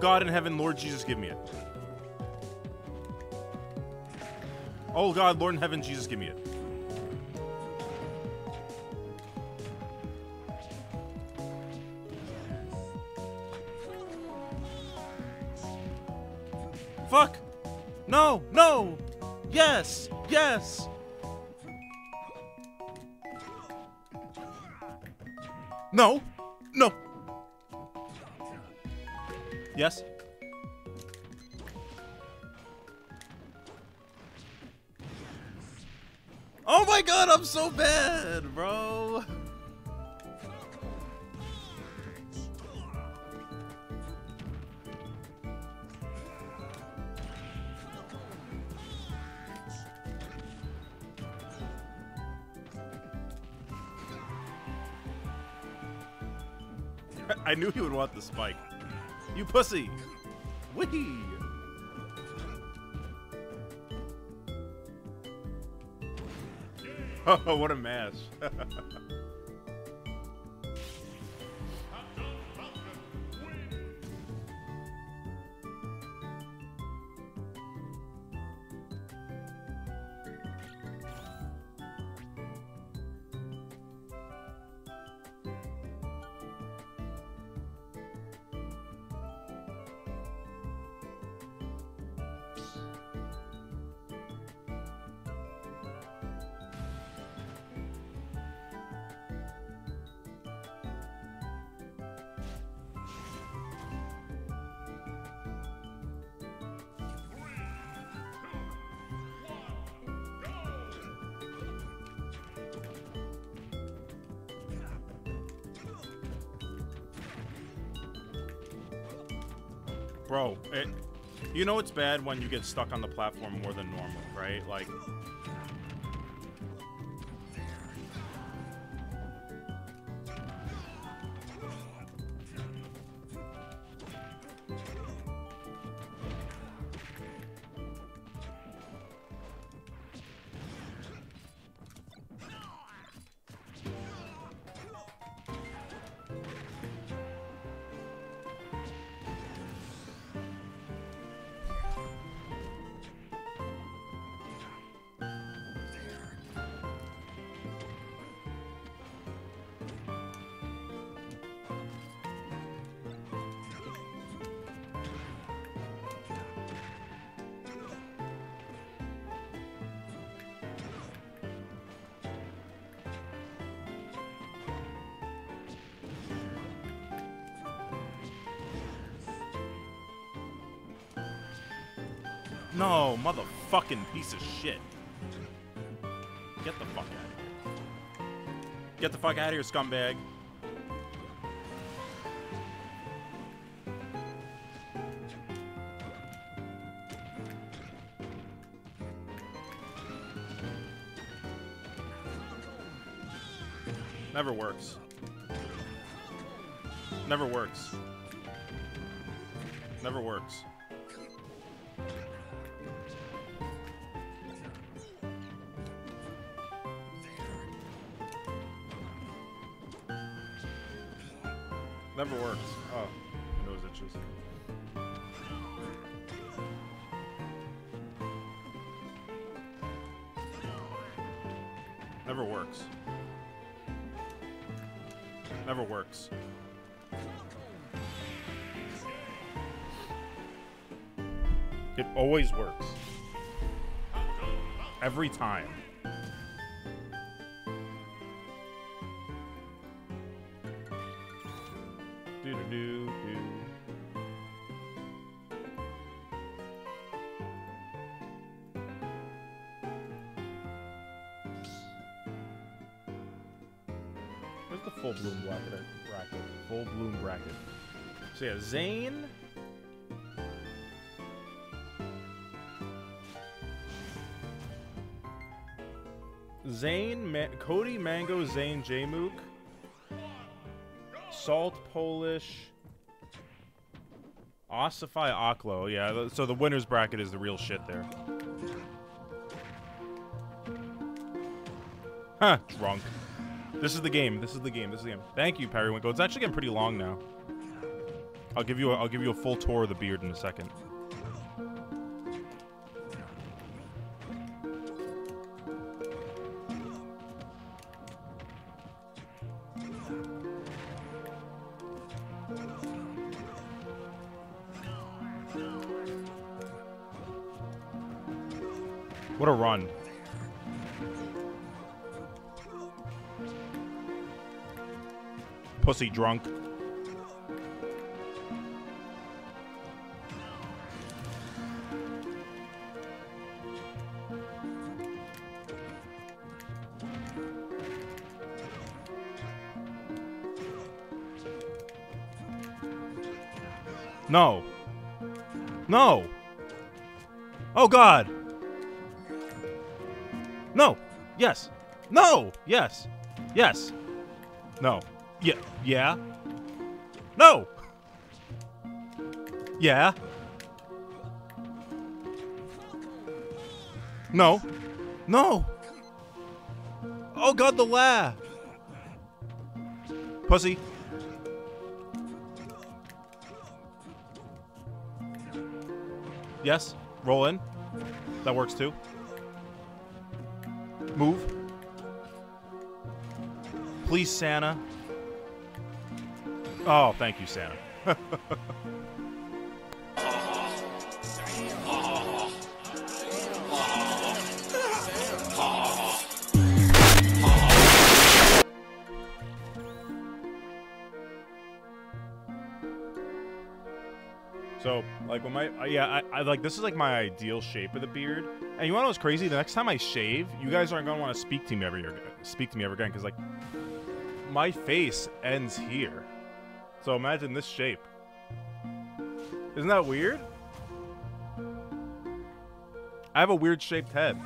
God in heaven, Lord Jesus, give me it. Oh God, Lord in heaven, Jesus, give me it. Yes? Oh my god, I'm so bad, bro. I knew he would want the spike. You pussy! Wee! Oh, what a mess. you know it's bad when you get stuck on the platform more than normal, right? Like, motherfucking piece of shit. Get the fuck out of here. Get the fuck out of here, scumbag. Never works. Never works. Never works. Every time. Where's the full bloom? Bracket. Full bloom bracket. So yeah, Zain. Zain, Ma- Cody, Mango, Zain, Jmook, Salt, Polish, Ossify, Aklo. Yeah, so the winner's bracket is the real shit there. Huh, drunk. This is the game. This is the game. This is the game. Thank you, Periwinkle. It's actually getting pretty long now. I'll give you a, I'll give you a full tour of the beard in a second. Pussy drunk. No. No. Oh God. No. Yes. No. Yes. Yes. No. Yeah. Yeah. No. Yeah. No. No. Oh God, the laugh. Pussy. Yes. Roll in. That works too. Move. Please, Santa. Oh, thank you, Santa. So, like, when my uh, yeah, I, I like this is like my ideal shape of the beard. And you want to know what's crazy? The next time I shave, you guys aren't gonna want to speak to me ever speak to me ever again because like my face ends here. So imagine this shape. Isn't that weird? I have a weird shaped head.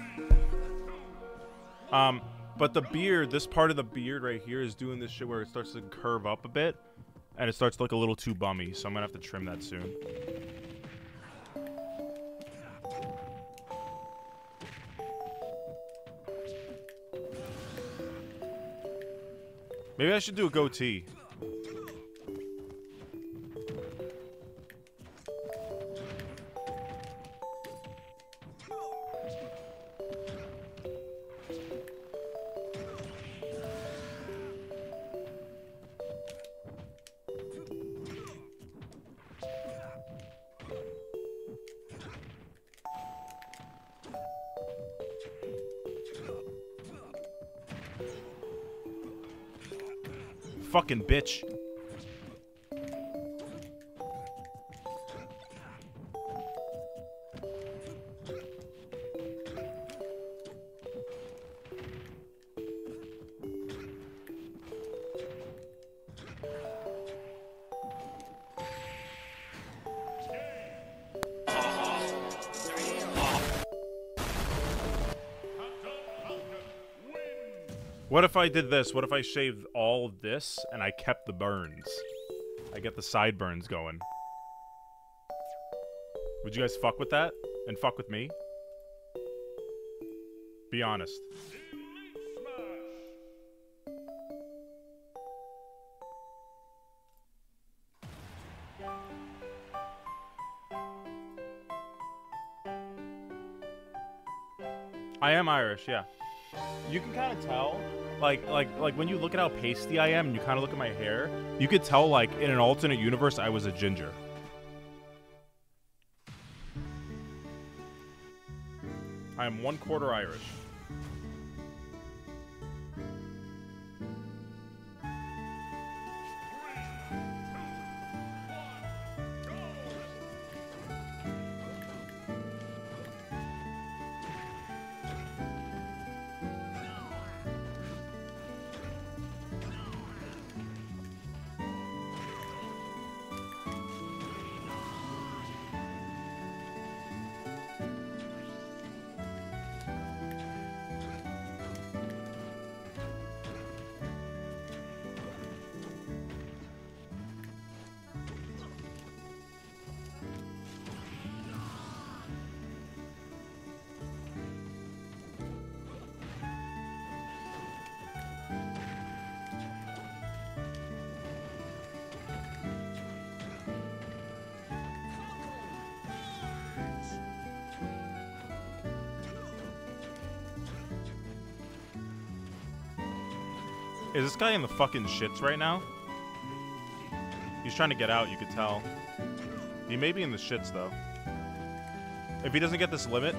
Um, but the beard, this part of the beard right here is doing this shit where it starts to curve up a bit. And it starts to look a little too bummy, so I'm gonna have to trim that soon. Maybe I should do a goatee. Fucking bitch. I did this? What if I shaved all of this and I kept the burns? I get the sideburns going. Would you guys fuck with that? And fuck with me? Be honest. I am Irish, yeah. You can kind of tell, like, like, like when you look at how pasty I am, and you kind of look at my hair, you could tell, like, in an alternate universe, I was a ginger. I am one quarter Irish. Is this guy in the fucking shits right now? He's trying to get out, you could tell. He may be in the shits, though. If he doesn't get this limit...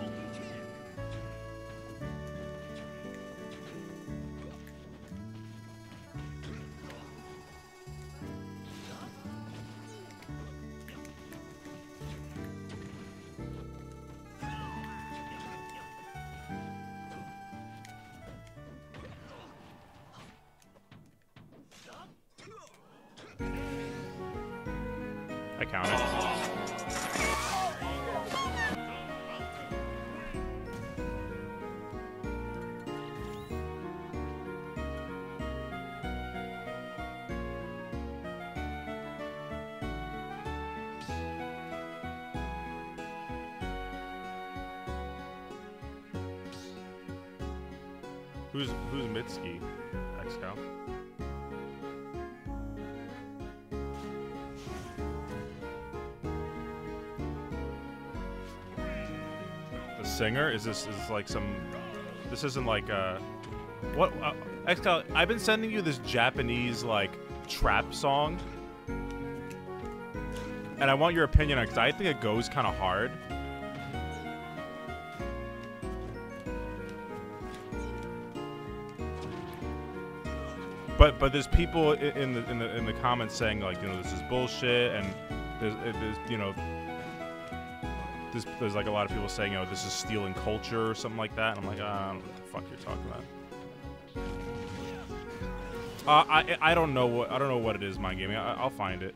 singer is this is this like some this isn't like uh what uh, X-Cow I've been sending you this Japanese like trap song and I want your opinion on because I think it goes kind of hard. But but there's people in the in the in the comments saying like you know this is bullshit and there's, there's you know there's, there's like a lot of people saying oh this is stealing culture or something like that and I'm like I don't know what the fuck you're talking about. Uh, I I don't know what I don't know what it is. Mind gaming. I, I'll find it.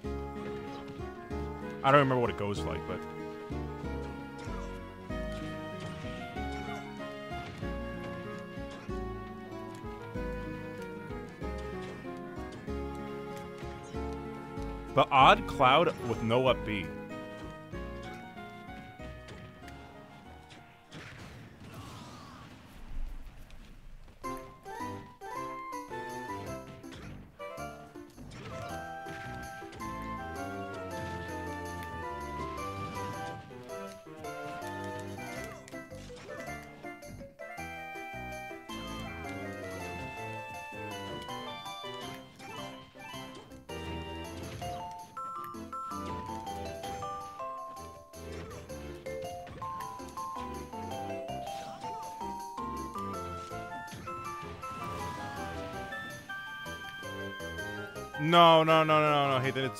I don't remember what it goes like, but But odd cloud with no up B.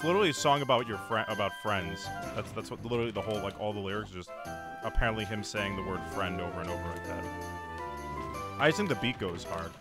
literally a song about your friend, about friends. That's that's what literally the whole like all the lyrics are just apparently him saying the word friend over and over like that. I just think the beat goes hard.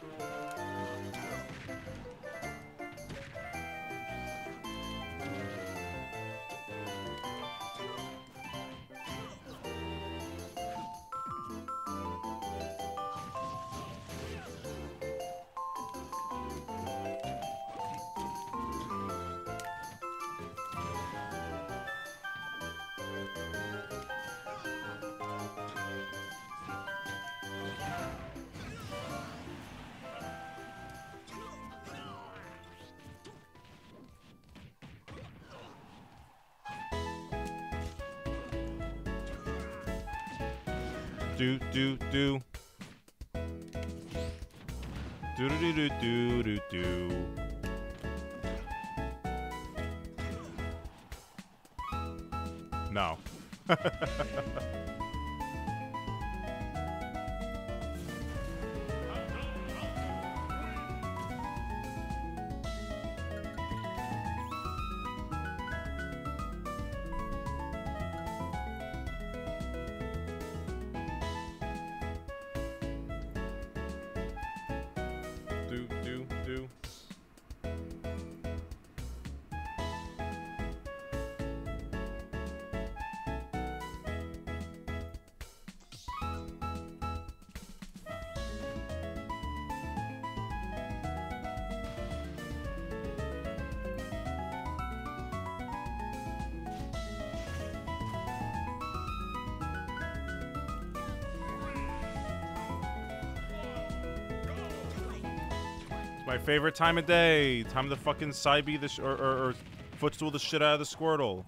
My favorite time of day. Time to fucking Psybe the or, or, or footstool the shit out of the Squirtle.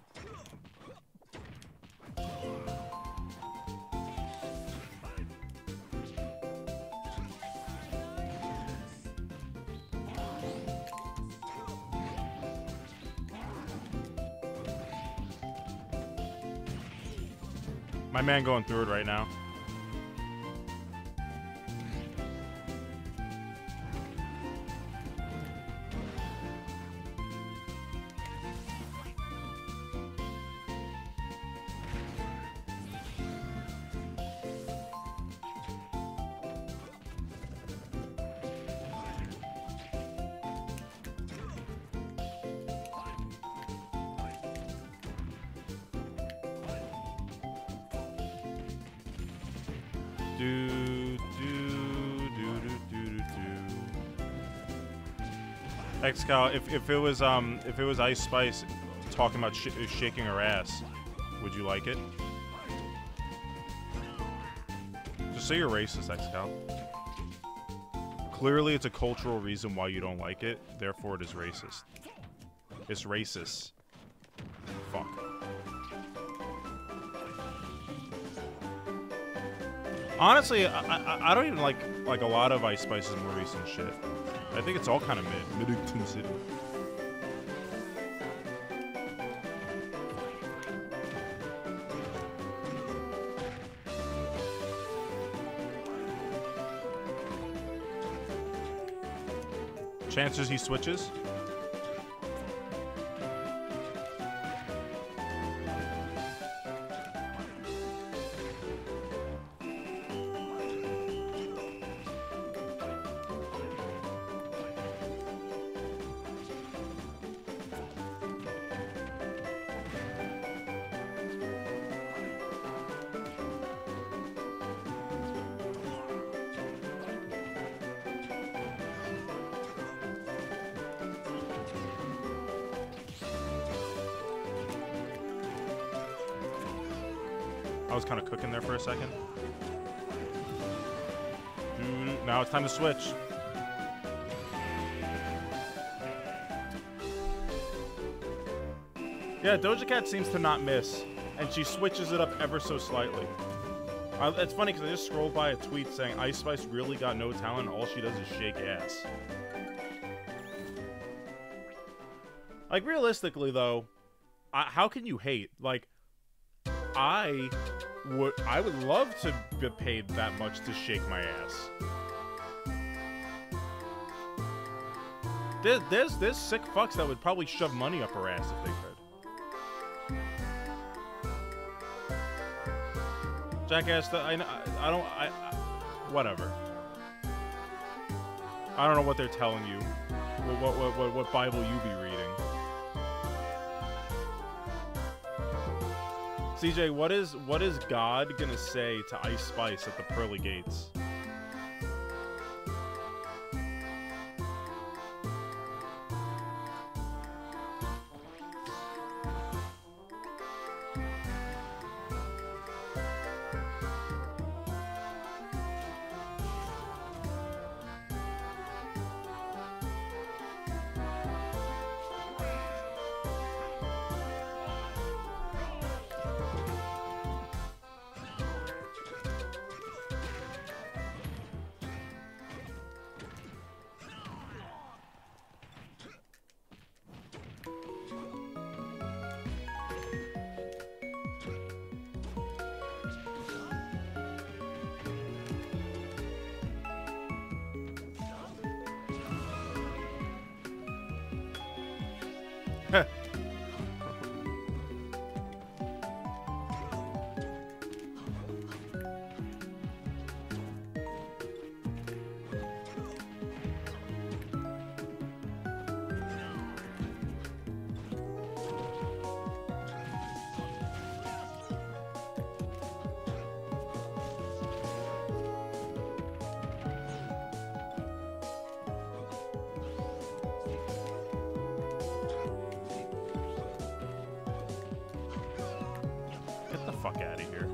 My man going through it right now. Excal, if if it was um if it was Ice Spice talking about sh shaking her ass, would you like it? Just say you're racist, Excal. Clearly, it's a cultural reason why you don't like it. Therefore, it is racist. It's racist. Fuck. Honestly, I, I, I don't even like like a lot of Ice Spice's more recent shit. I think it's all kind of mid. Middleton City. Chances he switches? To switch. Yeah, Doja Cat seems to not miss, and she switches it up ever so slightly. It's funny because I just scrolled by a tweet saying Ice Spice really got no talent. All she does is shake ass. Like realistically, though, I, how can you hate? Like, I would I would love to be paid that much to shake my ass. There, there's there's sick fucks that would probably shove money up her ass if they could. Jackass, I, I, I don't, I, I, whatever. I don't know what they're telling you, what, what, what, what Bible you be reading. CJ, what is what is God gonna say to Ice Spice at the pearly gates? Fuck out of here.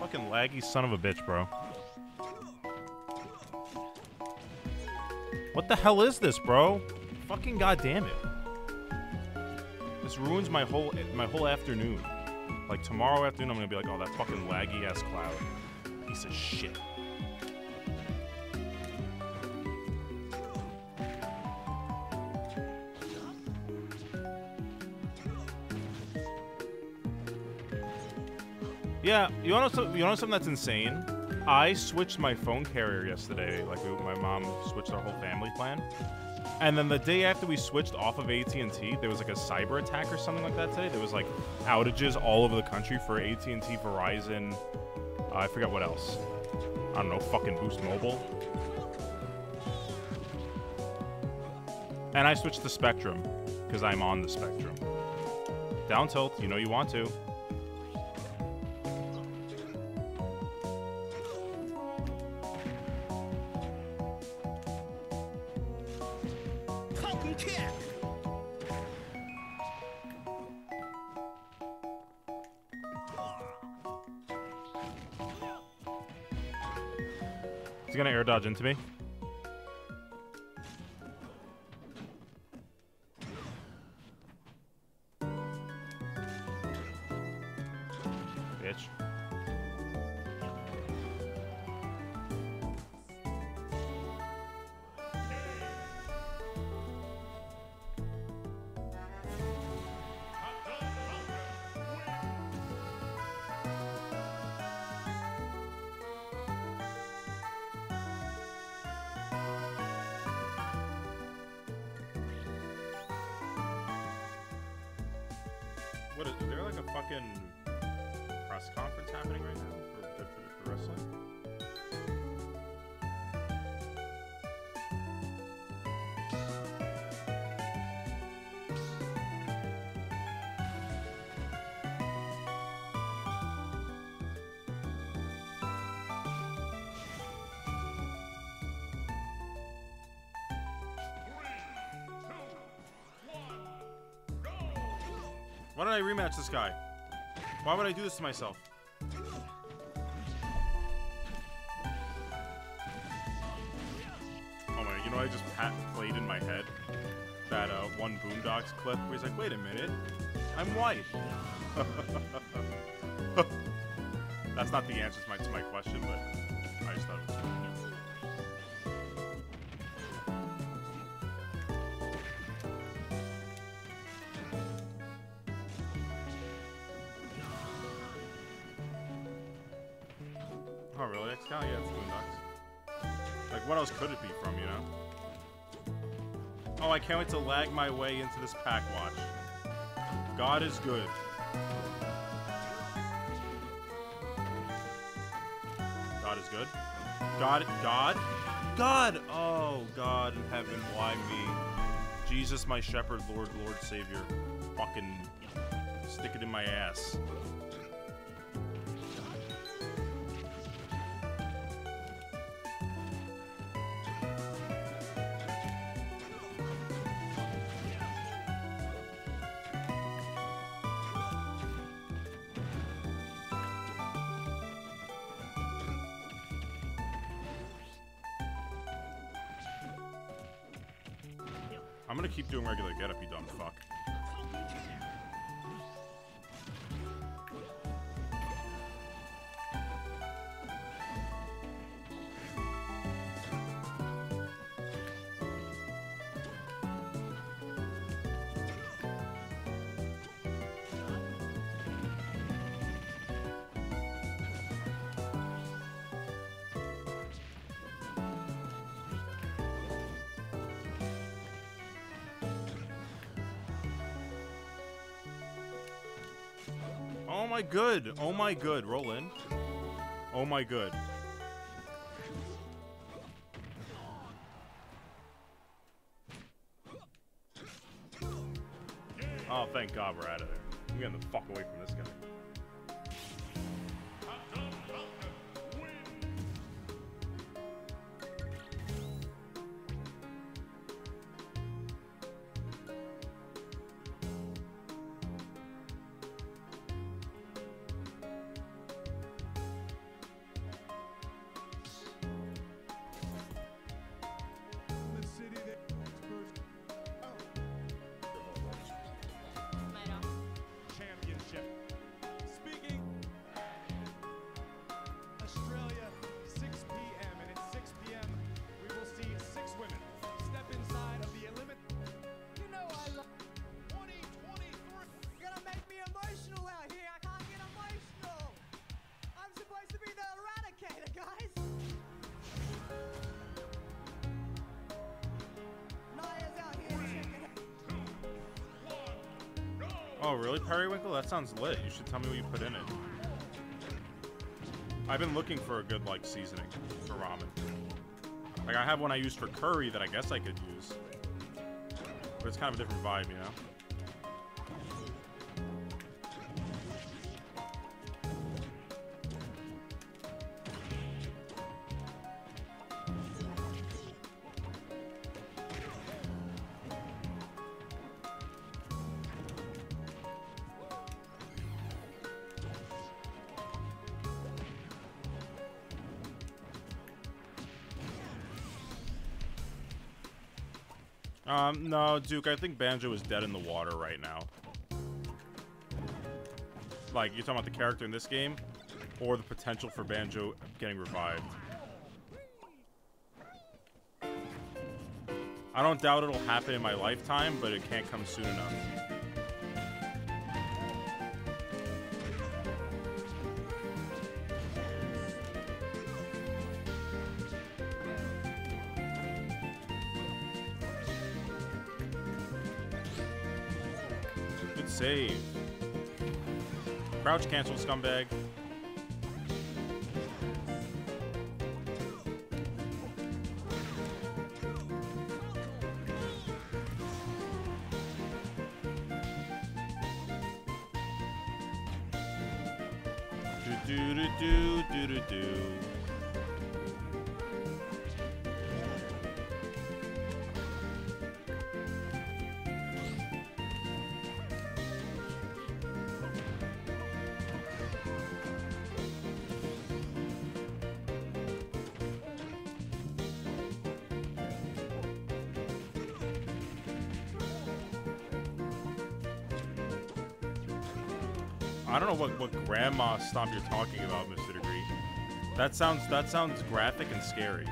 Fucking laggy son of a bitch, bro. What the hell is this, bro? Fucking goddamn it. Ruins my whole my whole afternoon. Like tomorrow afternoon, I'm gonna be like, oh, that fucking laggy ass cloud, piece of shit. Yeah, you want to you know something that's insane? I switched my phone carrier yesterday. Like my mom switched our whole family plan, and then the day after we switched off of AT&T, there was like a cyber attack or something like that today. There was like outages all over the country for AT&T, Verizon, uh, I forgot what else. I don't know, fucking Boost Mobile. And I switched to Spectrum because I'm on the Spectrum. Down tilt, you know you want to. Dodge into me. I rematch this guy? Why would I do this to myself? Oh my, you know I just pat played in my head? That uh, one Boondocks clip where he's like, wait a minute, I'm white. That's not the answer to my, to my question, but Yeah, it's Boondocks. Like, what else could it be from, you know? Oh, I can't wait to lag my way into this pack watch. God is good. God is good. God, God, God. Oh, God in heaven, why me? Jesus, my shepherd, Lord, Lord, Savior. Fucking stick it in my ass. Oh my good. Oh my good. Roll in. Oh my good. Oh, thank God we're out of there. I'm getting the fuck away from this guy. Sounds lit. You should tell me what you put in it. I've been looking for a good, like, seasoning for ramen. Like, I have one I use for curry that I guess I could use. But it's kind of a different vibe, you know? No, Duke, I think Banjo is dead in the water right now. Like, you're talking about the character in this game? Or the potential for Banjo getting revived? I don't doubt it'll happen in my lifetime, but it can't come soon enough. Crouch cancel, scumbag. Stomp you're talking about, Mr. Degree. That sounds that sounds graphic and scary.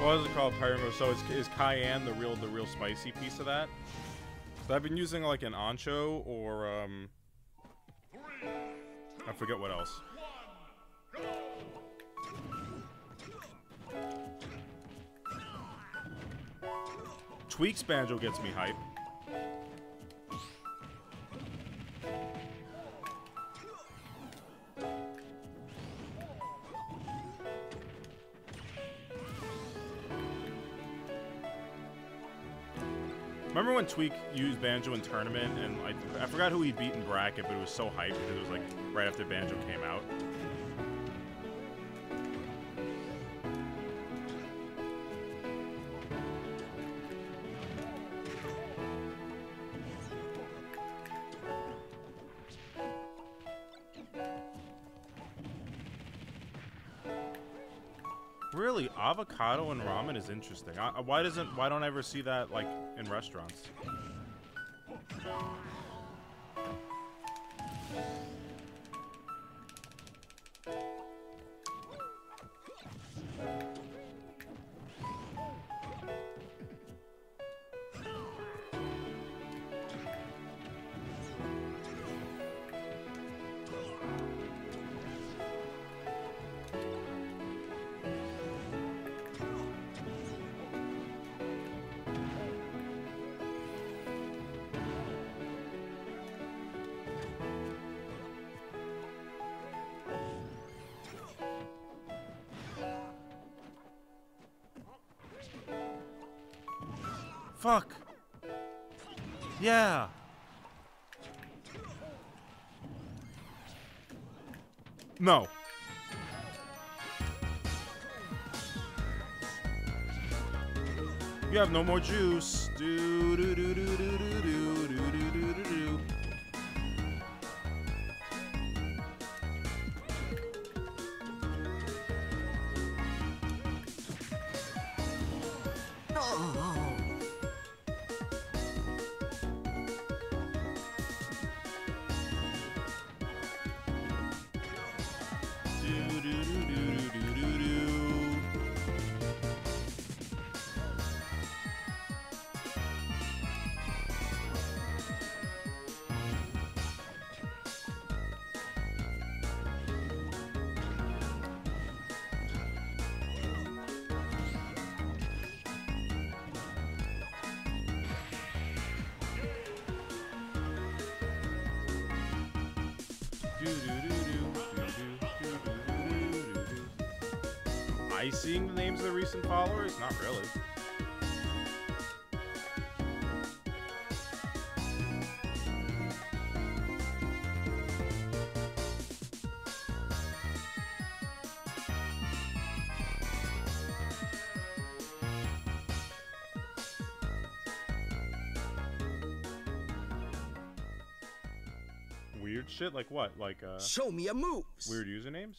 What is it called? Pyro. So is, is cayenne the real the real spicy piece of that? So I've been using like an ancho or um I forget what else. Tweek's banjo gets me hype. Tweek used Banjo in tournament and like I forgot who he beat in bracket, but it was so hyped because it was like right after Banjo came out. Avocado and ramen is interesting. I, why doesn't why don't I ever see that like in restaurants? Have no more juice. Do to the recent followers? Not really. Weird shit like what? Like uh Show me a move. Weird usernames?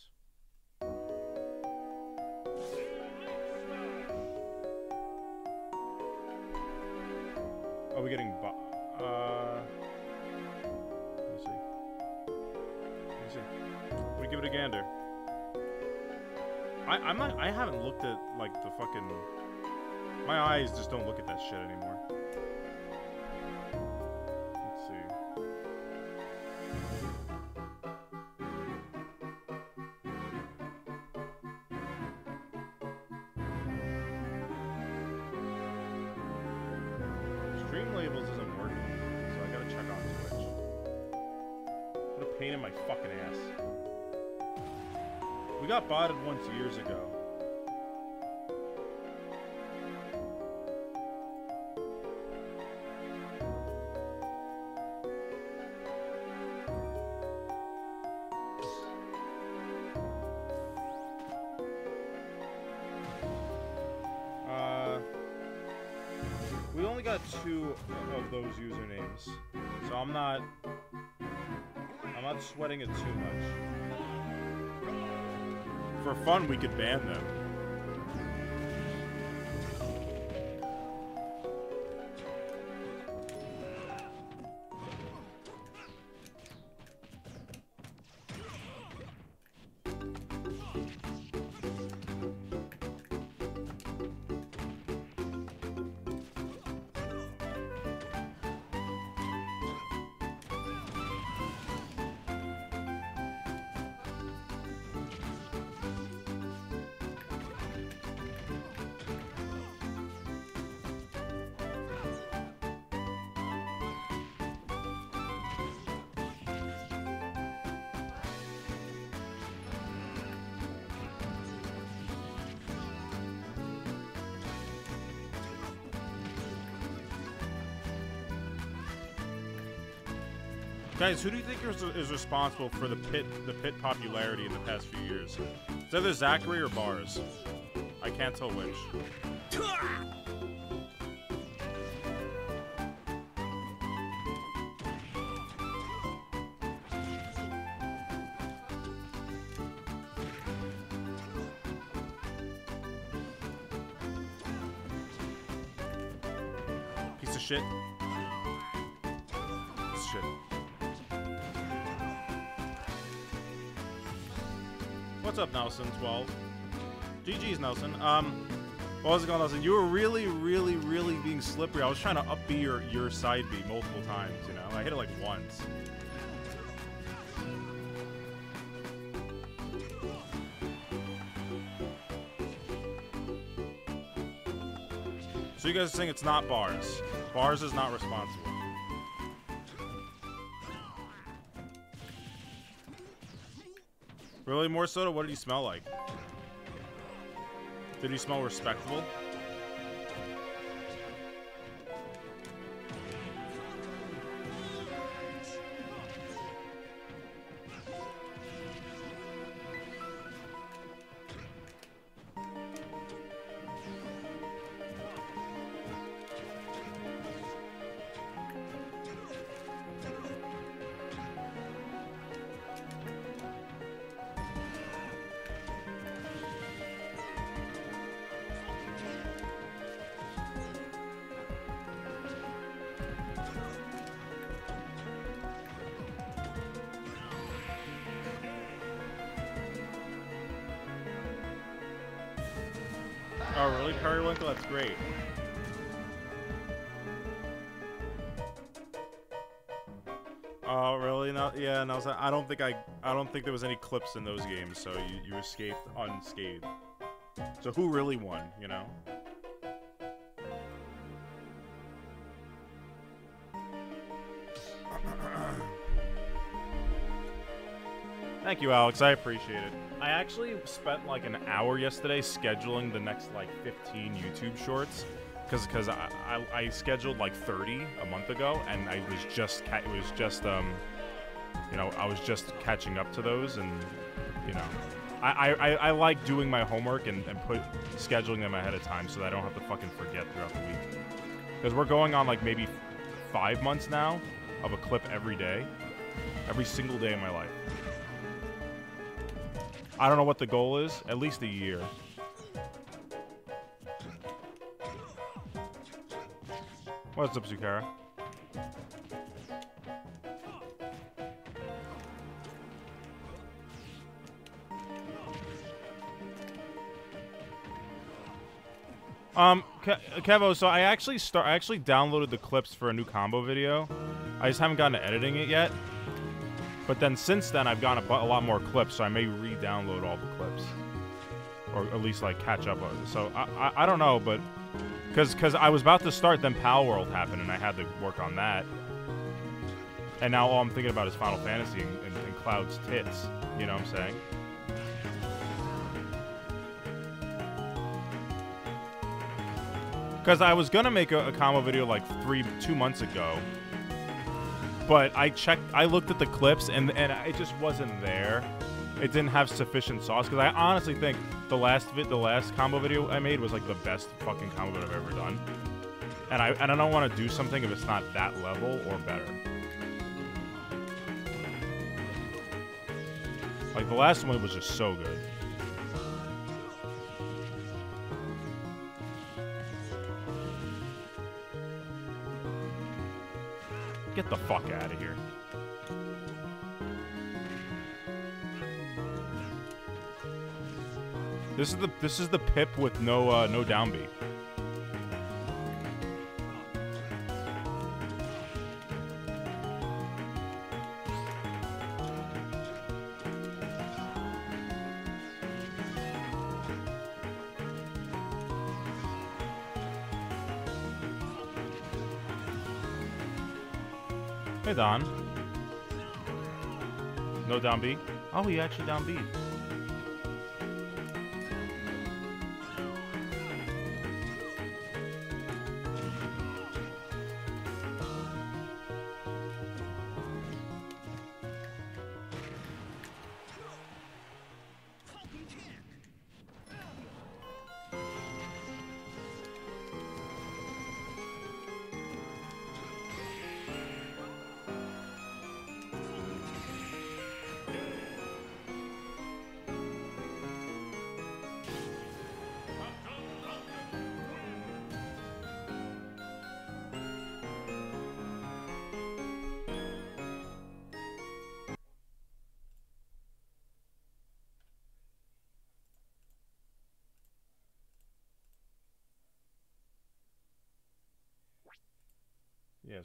Eyes just don't look at that shit anymore. Let's see. Streamlabs isn't working, so I gotta check on Twitch. What a pain in my fucking ass. We got botted once years ago. Usernames, so I'm not. I'm not sweating it too much. For fun, we could ban them. Guys, who do you think is, is responsible for the pit the pit popularity in the past few years? It's either Zackray or Bars. I can't tell which. Nelson. Um, what was it going, Nelson? You were really, really, really being slippery. I was trying to up B your, your side B multiple times, you know? I hit it like once. So you guys are saying it's not bars. Bars is not responsible. Really, more soda? What did you smell like? Did he smell respectable? Don't think there was any clips in those games, so you, you escaped unscathed. So who really won? You know? Thank you, Alex. I appreciate it. I actually spent like an hour yesterday scheduling the next like 15 YouTube shorts because because I, I, I scheduled like 30 a month ago and I was just it was just um you know I was just catching up to those and you know I, I, I like doing my homework and, and put scheduling them ahead of time so that I don't have to fucking forget throughout the week because we're going on like maybe five months now of a clip every day Every single day of my life. I don't know what the goal is. At least a year. What's up, Zukara? Um, Ke- Kevo, so I actually start. I actually downloaded the clips for a new combo video. I just haven't gotten to editing it yet. But then since then, I've gotten a, a lot more clips, so I may re-download all the clips, or at least like catch up on it. So I, I, I don't know, but because because I was about to start, then Palworld happened, and I had to work on that. And now all I'm thinking about is Final Fantasy and, and, and Cloud's tits. You know what I'm saying? Because I was gonna make a, a combo video like three, two months ago, but I checked, I looked at the clips, and and it just wasn't there. It didn't have sufficient sauce. Because I honestly think the last vid, the last combo video I made was like the best fucking combo video I've ever done. And I and I don't want to do something if it's not that level or better. Like the last one was just so good. Get the fuck out of here. This is the this is the pip with no uh, no downbeat. No downbeat. Oh, he actually downbeat. Yeah,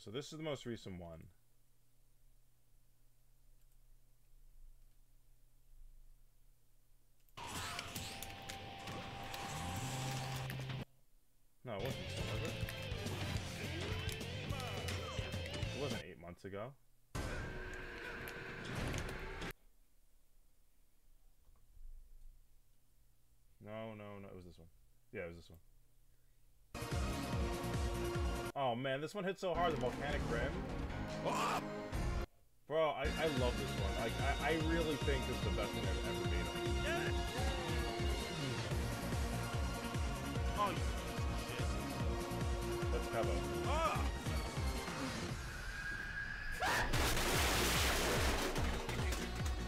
so this is the most recent one. This one hit so hard, the volcanic rim. Bro, I, I love this one. Like, I, I really think this is the best thing I've ever made on. Oh, shit. Let's have a.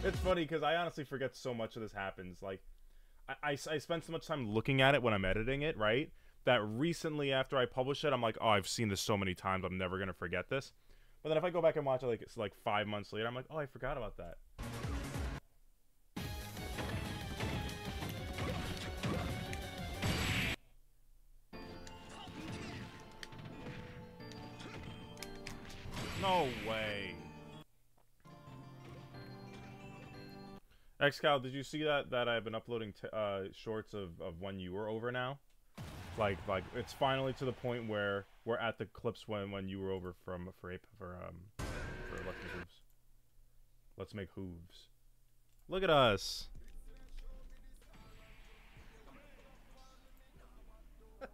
It's funny because I honestly forget so much of this happens. Like, I, I, I spend so much time looking at it when I'm editing it, right? That recently after I publish it, I'm like, oh, I've seen this so many times, I'm never gonna forget this. But then if I go back and watch it like it's like five months later, I'm like, oh, I forgot about that. No way. Xcal, did you see that that I've been uploading uh, shorts of, of when you were over now? Like like it's finally to the point where we're at the clips when when you were over from for ape for um for Let's Hooves. Let's make hooves. Look at us.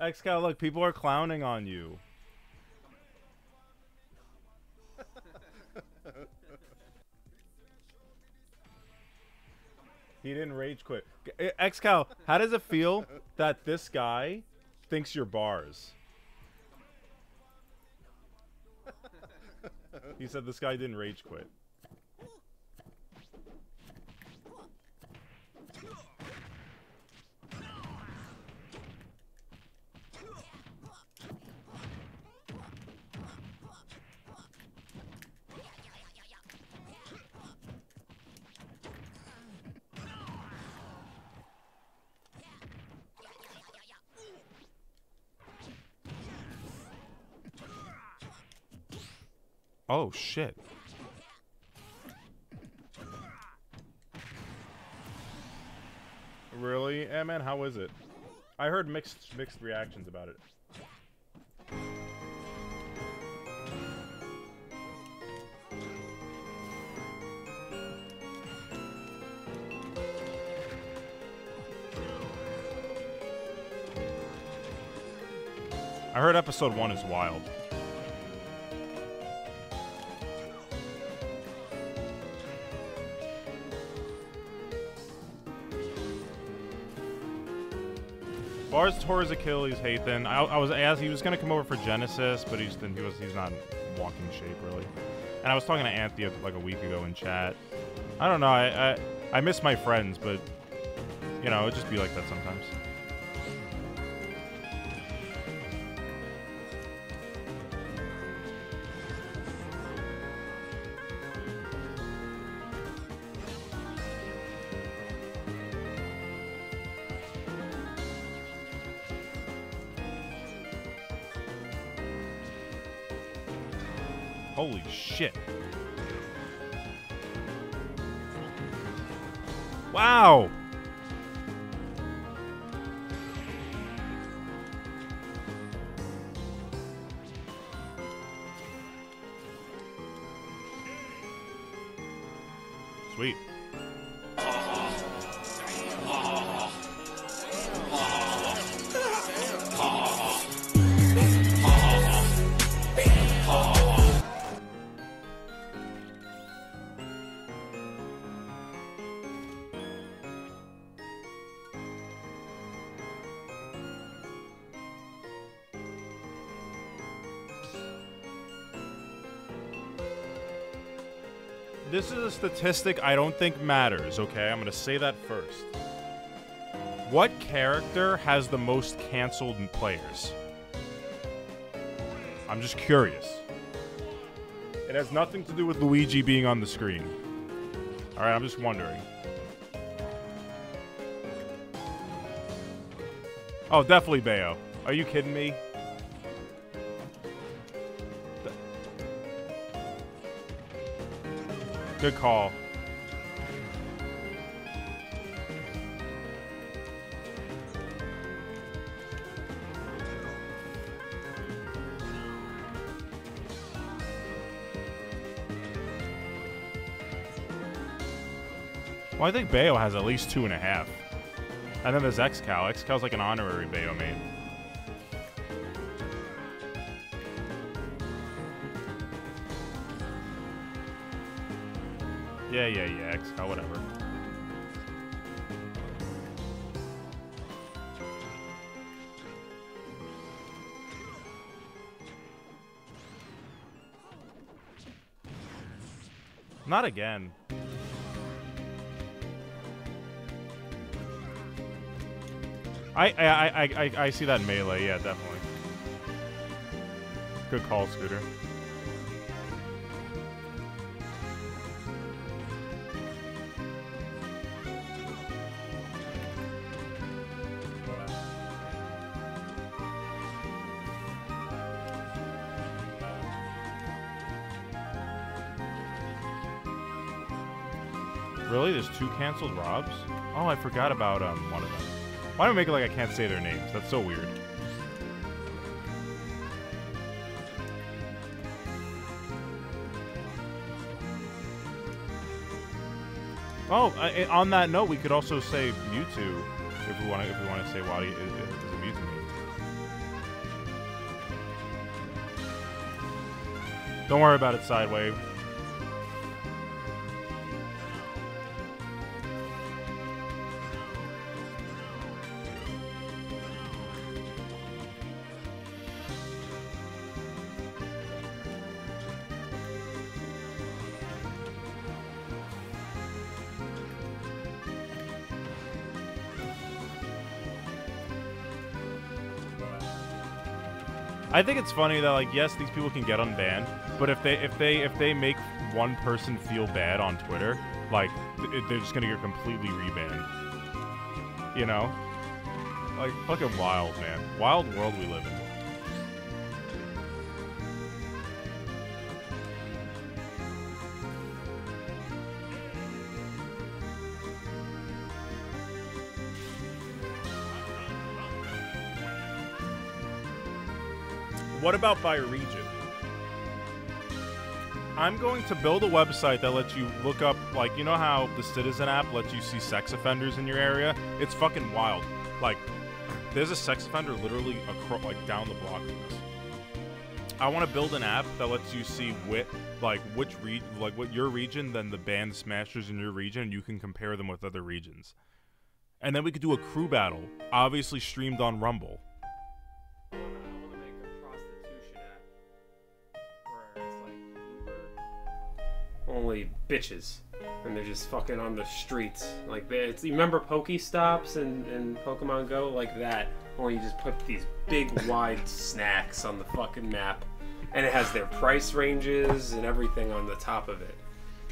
Xcal, look, people are clowning on you. He didn't rage quit. G- eh, how does it feel that this guy thinks you're bars? He said this guy didn't rage quit. Oh shit. Really? Eh, man, how is it? I heard mixed mixed reactions about it. I heard episode one is wild. Bars Torres Achilles Hathan. I, I was asked he was gonna come over for Genesis, but he's he was he's not in walking shape really. And I was talking to Anthea like a week ago in chat. I don't know. I I, I miss my friends, but you know, it just be like that sometimes. Statistic I don't think matters, okay? I'm gonna say that first. What character has the most canceled players? I'm just curious. It has nothing to do with Luigi being on the screen. Alright, I'm just wondering. Oh, definitely Bayo. Are you kidding me? Good call. Well, I think Bayo has at least two and a half. And then there's XCal. XCal's like an honorary Bayo main. Yeah, yeah, yeah, XCal, oh, whatever. Not again. I I, I I I I see that melee, yeah, definitely. Good call, Scooter. Canceled Robs? Oh, I forgot about um one of them. Why do I make it like I can't say their names? That's so weird. Oh, I, I- on that note, we could also say Mewtwo if we want to. If we want to say why is, is a meme. Don't worry about it, Sidewave. I think it's funny that like yes, these people can get unbanned, but if they if they if they make one person feel bad on Twitter, like th- they're just gonna get completely rebanned. You know, like fucking wild, man. Wild world we live in. What about by region? I'm going to build a website that lets you look up, like, you know how the Citizen app lets you see sex offenders in your area? It's fucking wild. Like, there's a sex offender literally across, like, down the block from us. I want to build an app that lets you see which, like, which re- like, what your region, then the band smashers in your region, and you can compare them with other regions. And then we could do a crew battle, obviously streamed on Rumble. Only bitches, and they're just fucking on the streets. Like they, it's, you remember Pokestops and and Pokemon Go like that, only you just put these big wide snacks on the fucking map, and it has their price ranges and everything on the top of it.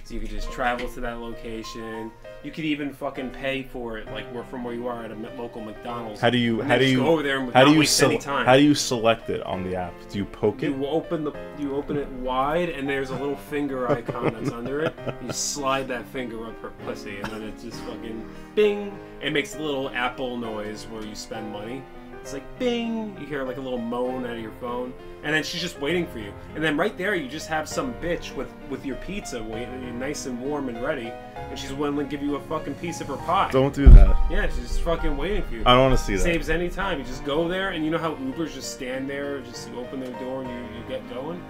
So you could just travel to that location. You could even fucking pay for it, like where from where you are at a local McDonald's. How do you how do you go over there and how do you waste sele- any time. how do you select it on the app? Do you poke it? You open the you open it wide, and there's a little finger icon that's under it. You slide that finger up her pussy, and then it just fucking bing. It makes a little Apple noise where you spend money. It's like bing. You hear like a little moan out of your phone, and then she's just waiting for you. And then right there, you just have some bitch with with your pizza waiting, nice and warm and ready, and she's willing to give you a fucking piece of her pie. Don't do that. Yeah, she's just fucking waiting for you. I don't want to see that. Saves any time. You just go there, and you know how Ubers just stand there, just you open their door and you, you get going.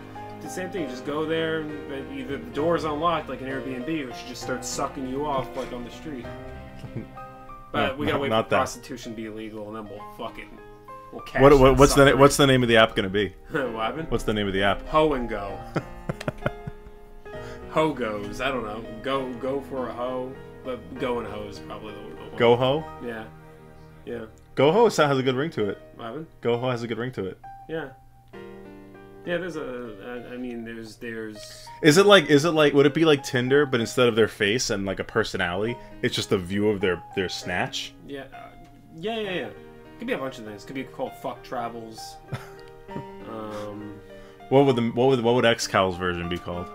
The same thing. You just go there, and either the door is unlocked like an Airbnb, or she just starts sucking you off like on the street. But No, we gotta not- wait not for that. prostitution to be illegal, and then we'll fucking we'll. What, what what's the what's the name of the app gonna be? what? What's the name of the app? Ho and go. ho goes. I don't know. Go go for a hoe, but go and ho is probably the, one. Go GoHo. Yeah. Yeah. GoHo so- has a good ring to it. What happened? GoHo has a good ring to it. Yeah. Yeah, there's a. I mean, there's there's. Is it like is it like would it be like Tinder but instead of their face and like a personality, it's just a view of their their snatch? Yeah, uh, yeah, yeah, yeah. Could be a bunch of things. Could be called fuck travels. um. What would the what would what would XCal's version be called?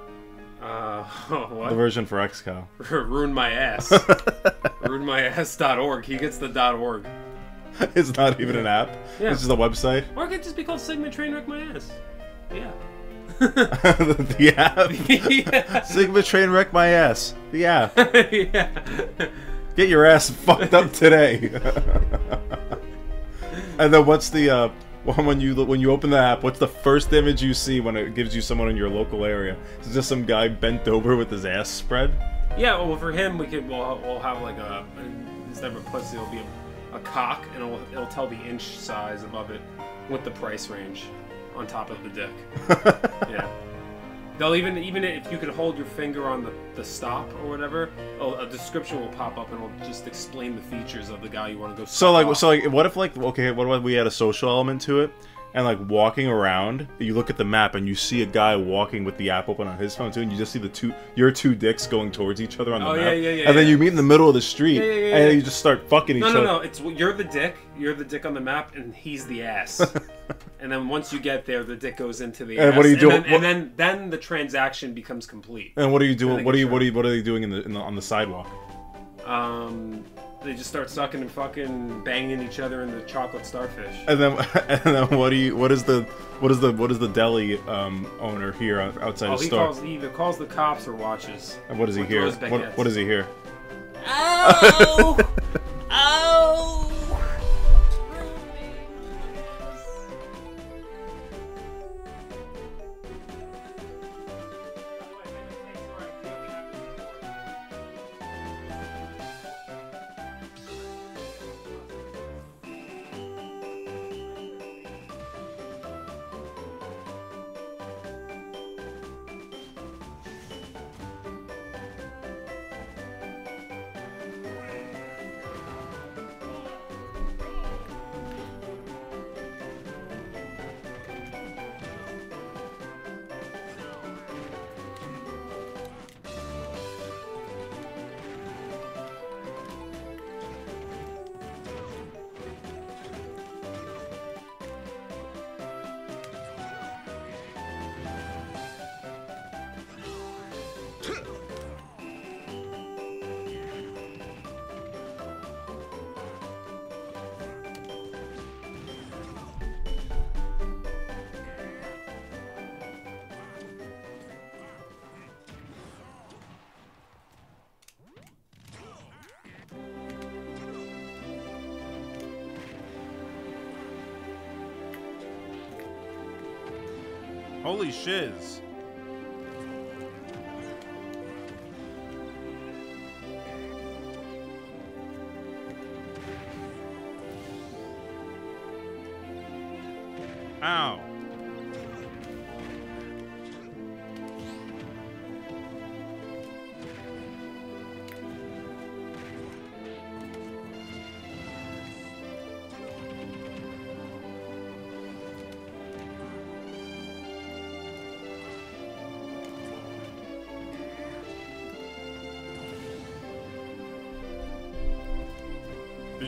Uh. The version for XCal. Ruin my ass. Ruinmyass.org. He gets the .org. it's not even an app. Yeah. It's just a website. Or it could just be called Sigma Train Wreck My Ass. Yeah. the app. yeah. Sigma train wreck my ass. The app. yeah. Get your ass fucked up today. And then what's the uh when you when you open the app? What's the first image you see when it gives you someone in your local area? Is it just some guy bent over with his ass spread? Yeah, well, for him, we could we'll, we'll have like a instead of a pussy, it'll be a, a cock, and it'll, it'll tell the inch size above it with the price range on top of the dick. yeah, they'll even even if you could hold your finger on the, the stop or whatever, a, a description will pop up and it'll just explain the features of the guy you want to go. So like off. so like what if like okay what if we add a social element to it and like walking around you look at the map and you see a guy walking with the app open on his phone too and you just see the two your two dicks going towards each other on the Oh, map yeah, yeah, yeah, and then you meet in the middle of the street and you just start fucking each No, other. no, no. no. It's you're the dick. You're the dick on the map, and he's the ass. and then once you get there, the dick goes into the And ass. what are you doing- And then, and then then the transaction becomes complete. And what are you doing? think What are you? What are you? What are they doing in the, in the on the sidewalk? Um, they just start sucking and fucking banging each other in the chocolate starfish. And then and then what do you? What is the what is the what is the deli um, owner here outside Oh, the he store? calls he either calls the cops or watches. and what does he or hear? What, what does he hear? Oh! Shiz.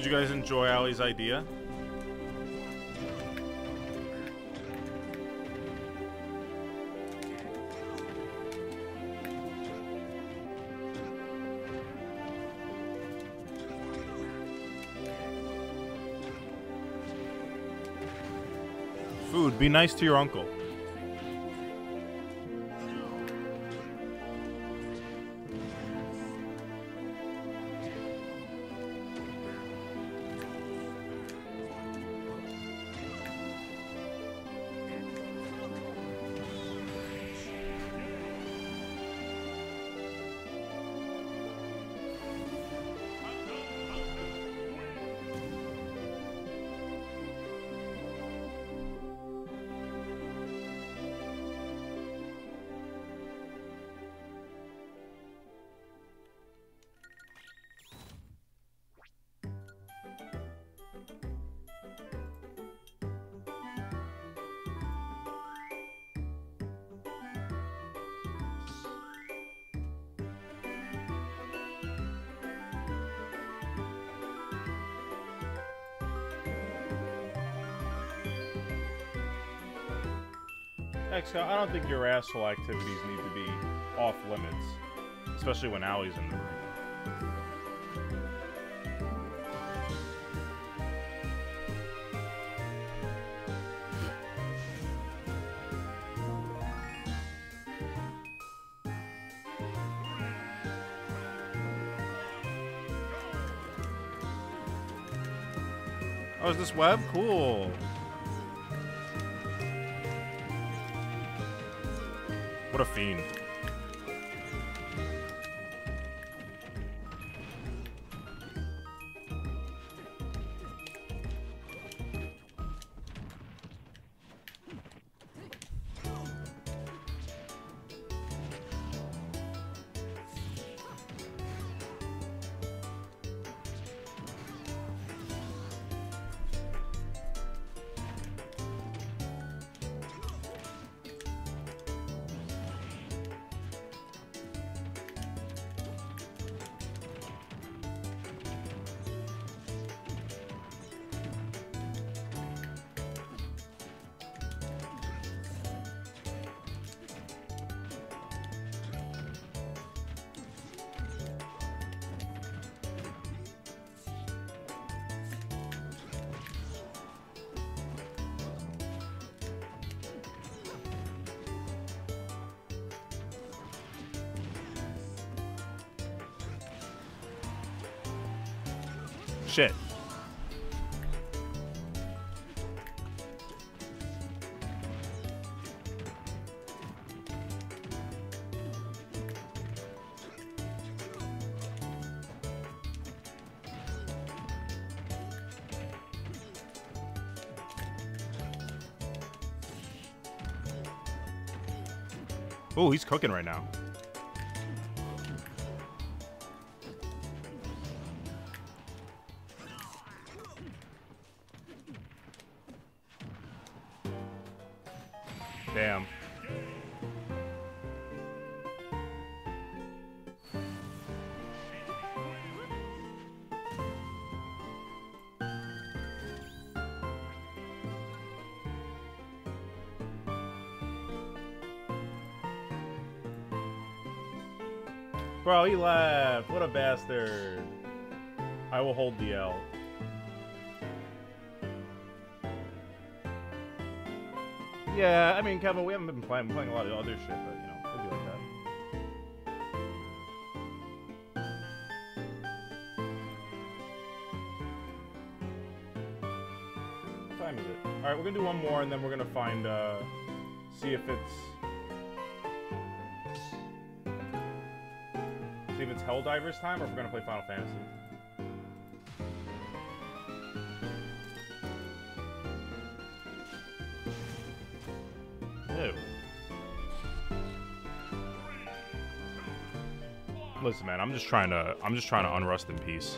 You guys enjoy Ali's idea? Food, be nice to your uncle. X, I don't think your asshole activities need to be off limits, especially when Allie's in the room. Oh, is this web? Cool. Fiend. Shit. Oh, he's cooking right now. He left. What a bastard. I will hold the L. Yeah, I mean, Kevin, we haven't been playing, playing a lot of other shit, but you know, it'll be like that. What time is it? All right, we're gonna do one more, and then we're gonna find uh, see if it's Helldivers time or if we're gonna play Final Fantasy. Listen, man, I'm just trying to I'm just trying to unrust in peace.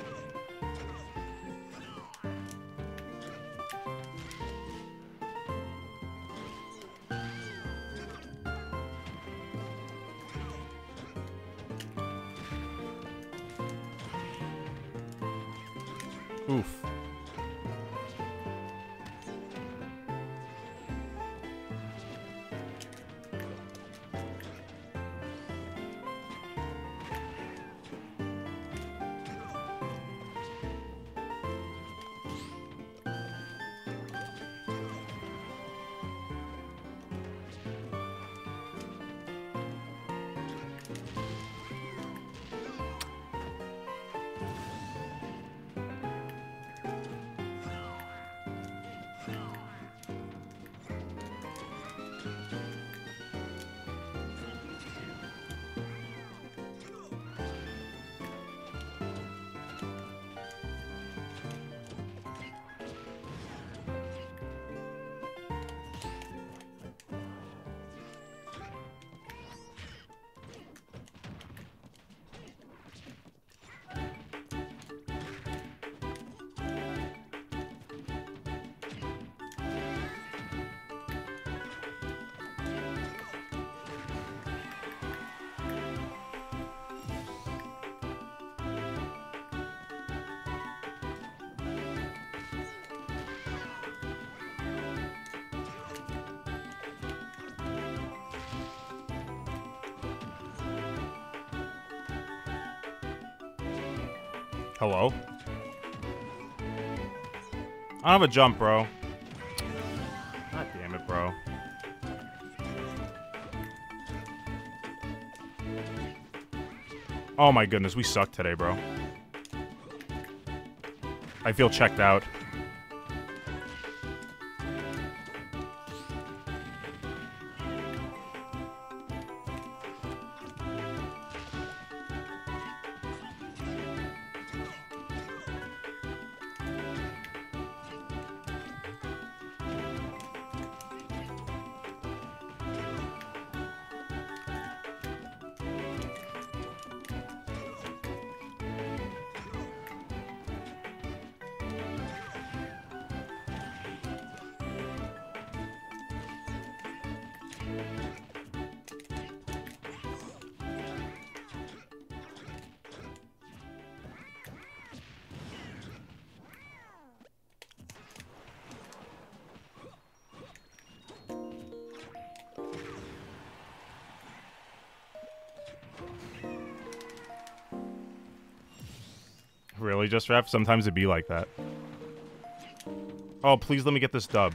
Hello? I don't have a jump, bro. God damn it, bro. Oh my goodness, we suck today, bro. I feel checked out. Really, just ref? Sometimes it'd be like that. Oh, please let me get this dub.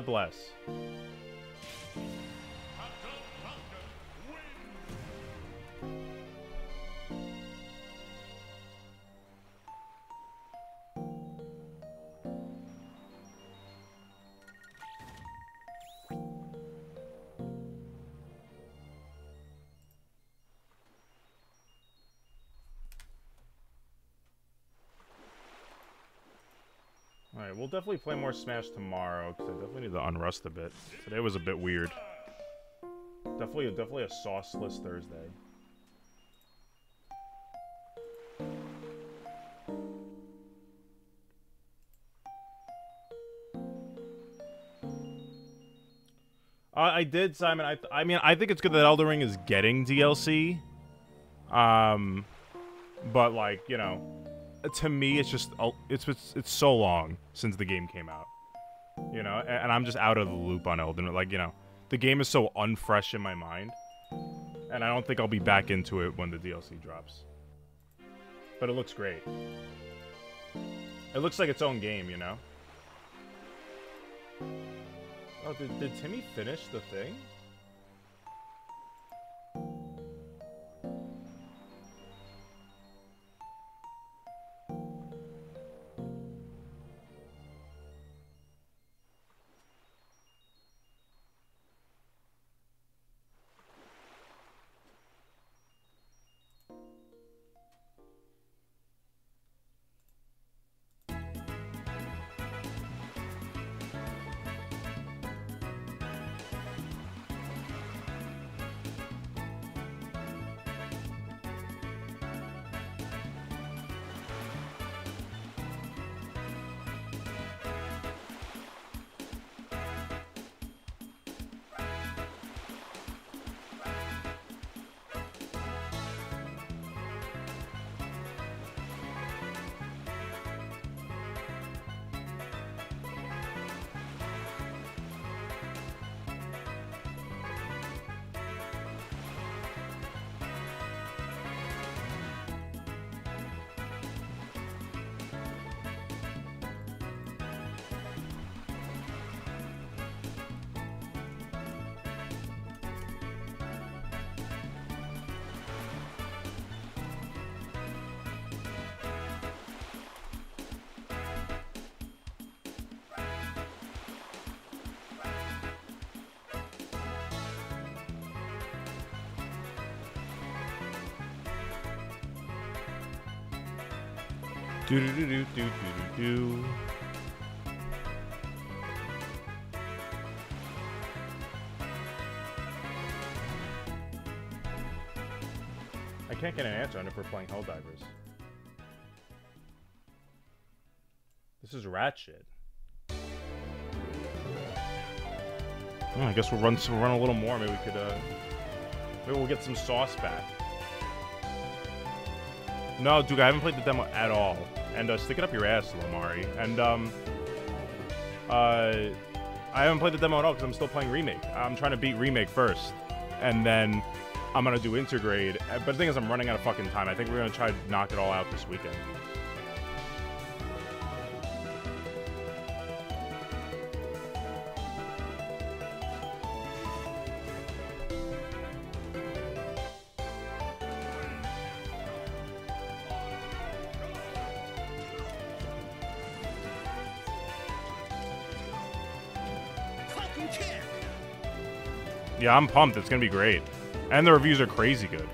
God bless. Definitely play more Smash tomorrow, because I definitely need to unrust a bit. Today was a bit weird. Definitely, definitely a sauceless Thursday. Uh, I did, Simon. I, I mean, I think it's good that Elden Ring is getting DLC. Um, but like, you know, to me, it's just oh, it's it's it's so long since the game came out. You know, a- and I'm just out of the loop on Elden. Like, you know, the game is so unfresh in my mind. And I don't think I'll be back into it when the DLC drops. But it looks great. It looks like its own game, you know? Oh, did, did Timmy finish the thing? Do do do do do do do. I can't get an answer on if we're playing Helldivers. This is ratchet. Oh, I guess we'll run we'll run a little more. Maybe we could uh maybe we'll get some sauce back. No, Duke, I haven't played the demo at all. And uh, stick it up your ass, Lamari. And um, uh, I haven't played the demo at all because I'm still playing remake. I'm trying to beat remake first, and then I'm gonna do intergrade. But the thing is, I'm running out of fucking time. I think we're gonna try to knock it all out this weekend. Yeah, I'm pumped. It's gonna be great, and the reviews are crazy good.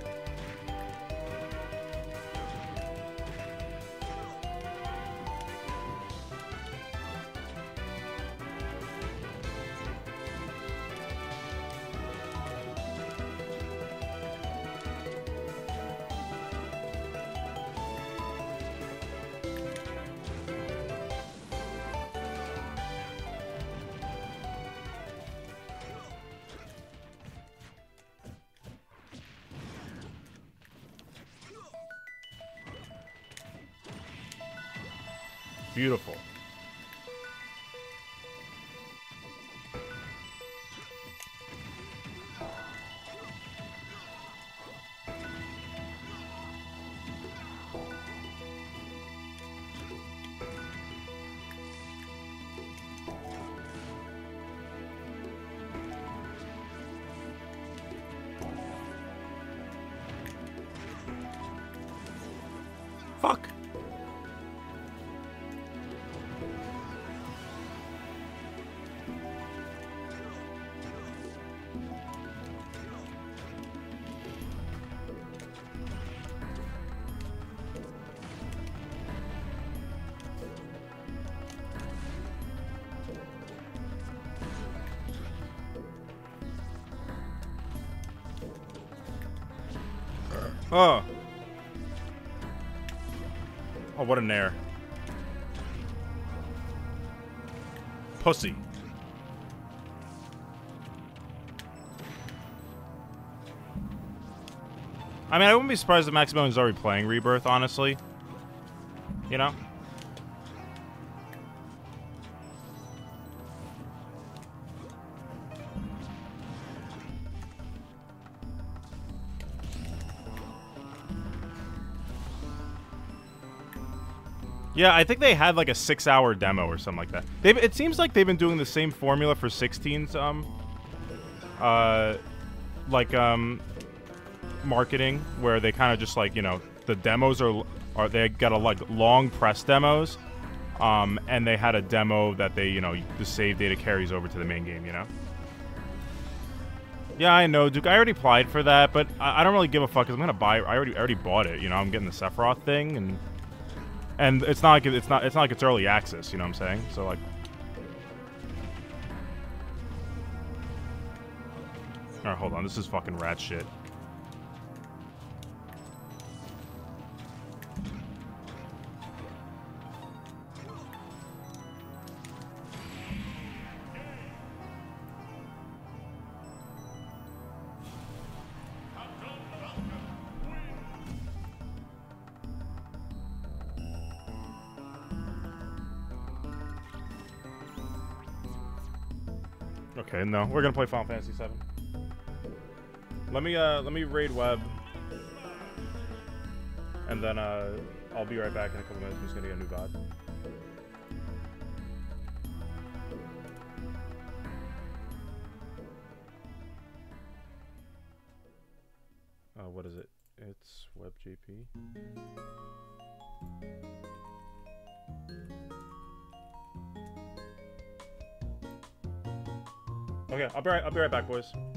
Oh, what a nair. Pussy. I mean, I wouldn't be surprised if Maximilian is already playing Rebirth, honestly. You know? Yeah, I think they had like a six-hour demo or something like that. They it seems like they've been doing the same formula for 16's um uh like um marketing where they kind of just like you know the demos are are they got a like long press demos um and they had a demo that they you know the save data carries over to the main game you know? Yeah i know duke. I already applied for that but i, I don't really give a fuck because i'm gonna buy i already I already bought it you know? I'm getting the sephiroth thing and and it's not like it's not it's not like it's early access you know what i'm saying? So like all right hold on. This is fucking rat shit we're gonna play Final Fantasy VII. Let me uh, let me raid web, and then uh, I'll be right back in a couple minutes. I'm just gonna get a new VOD. Be right, back, boys.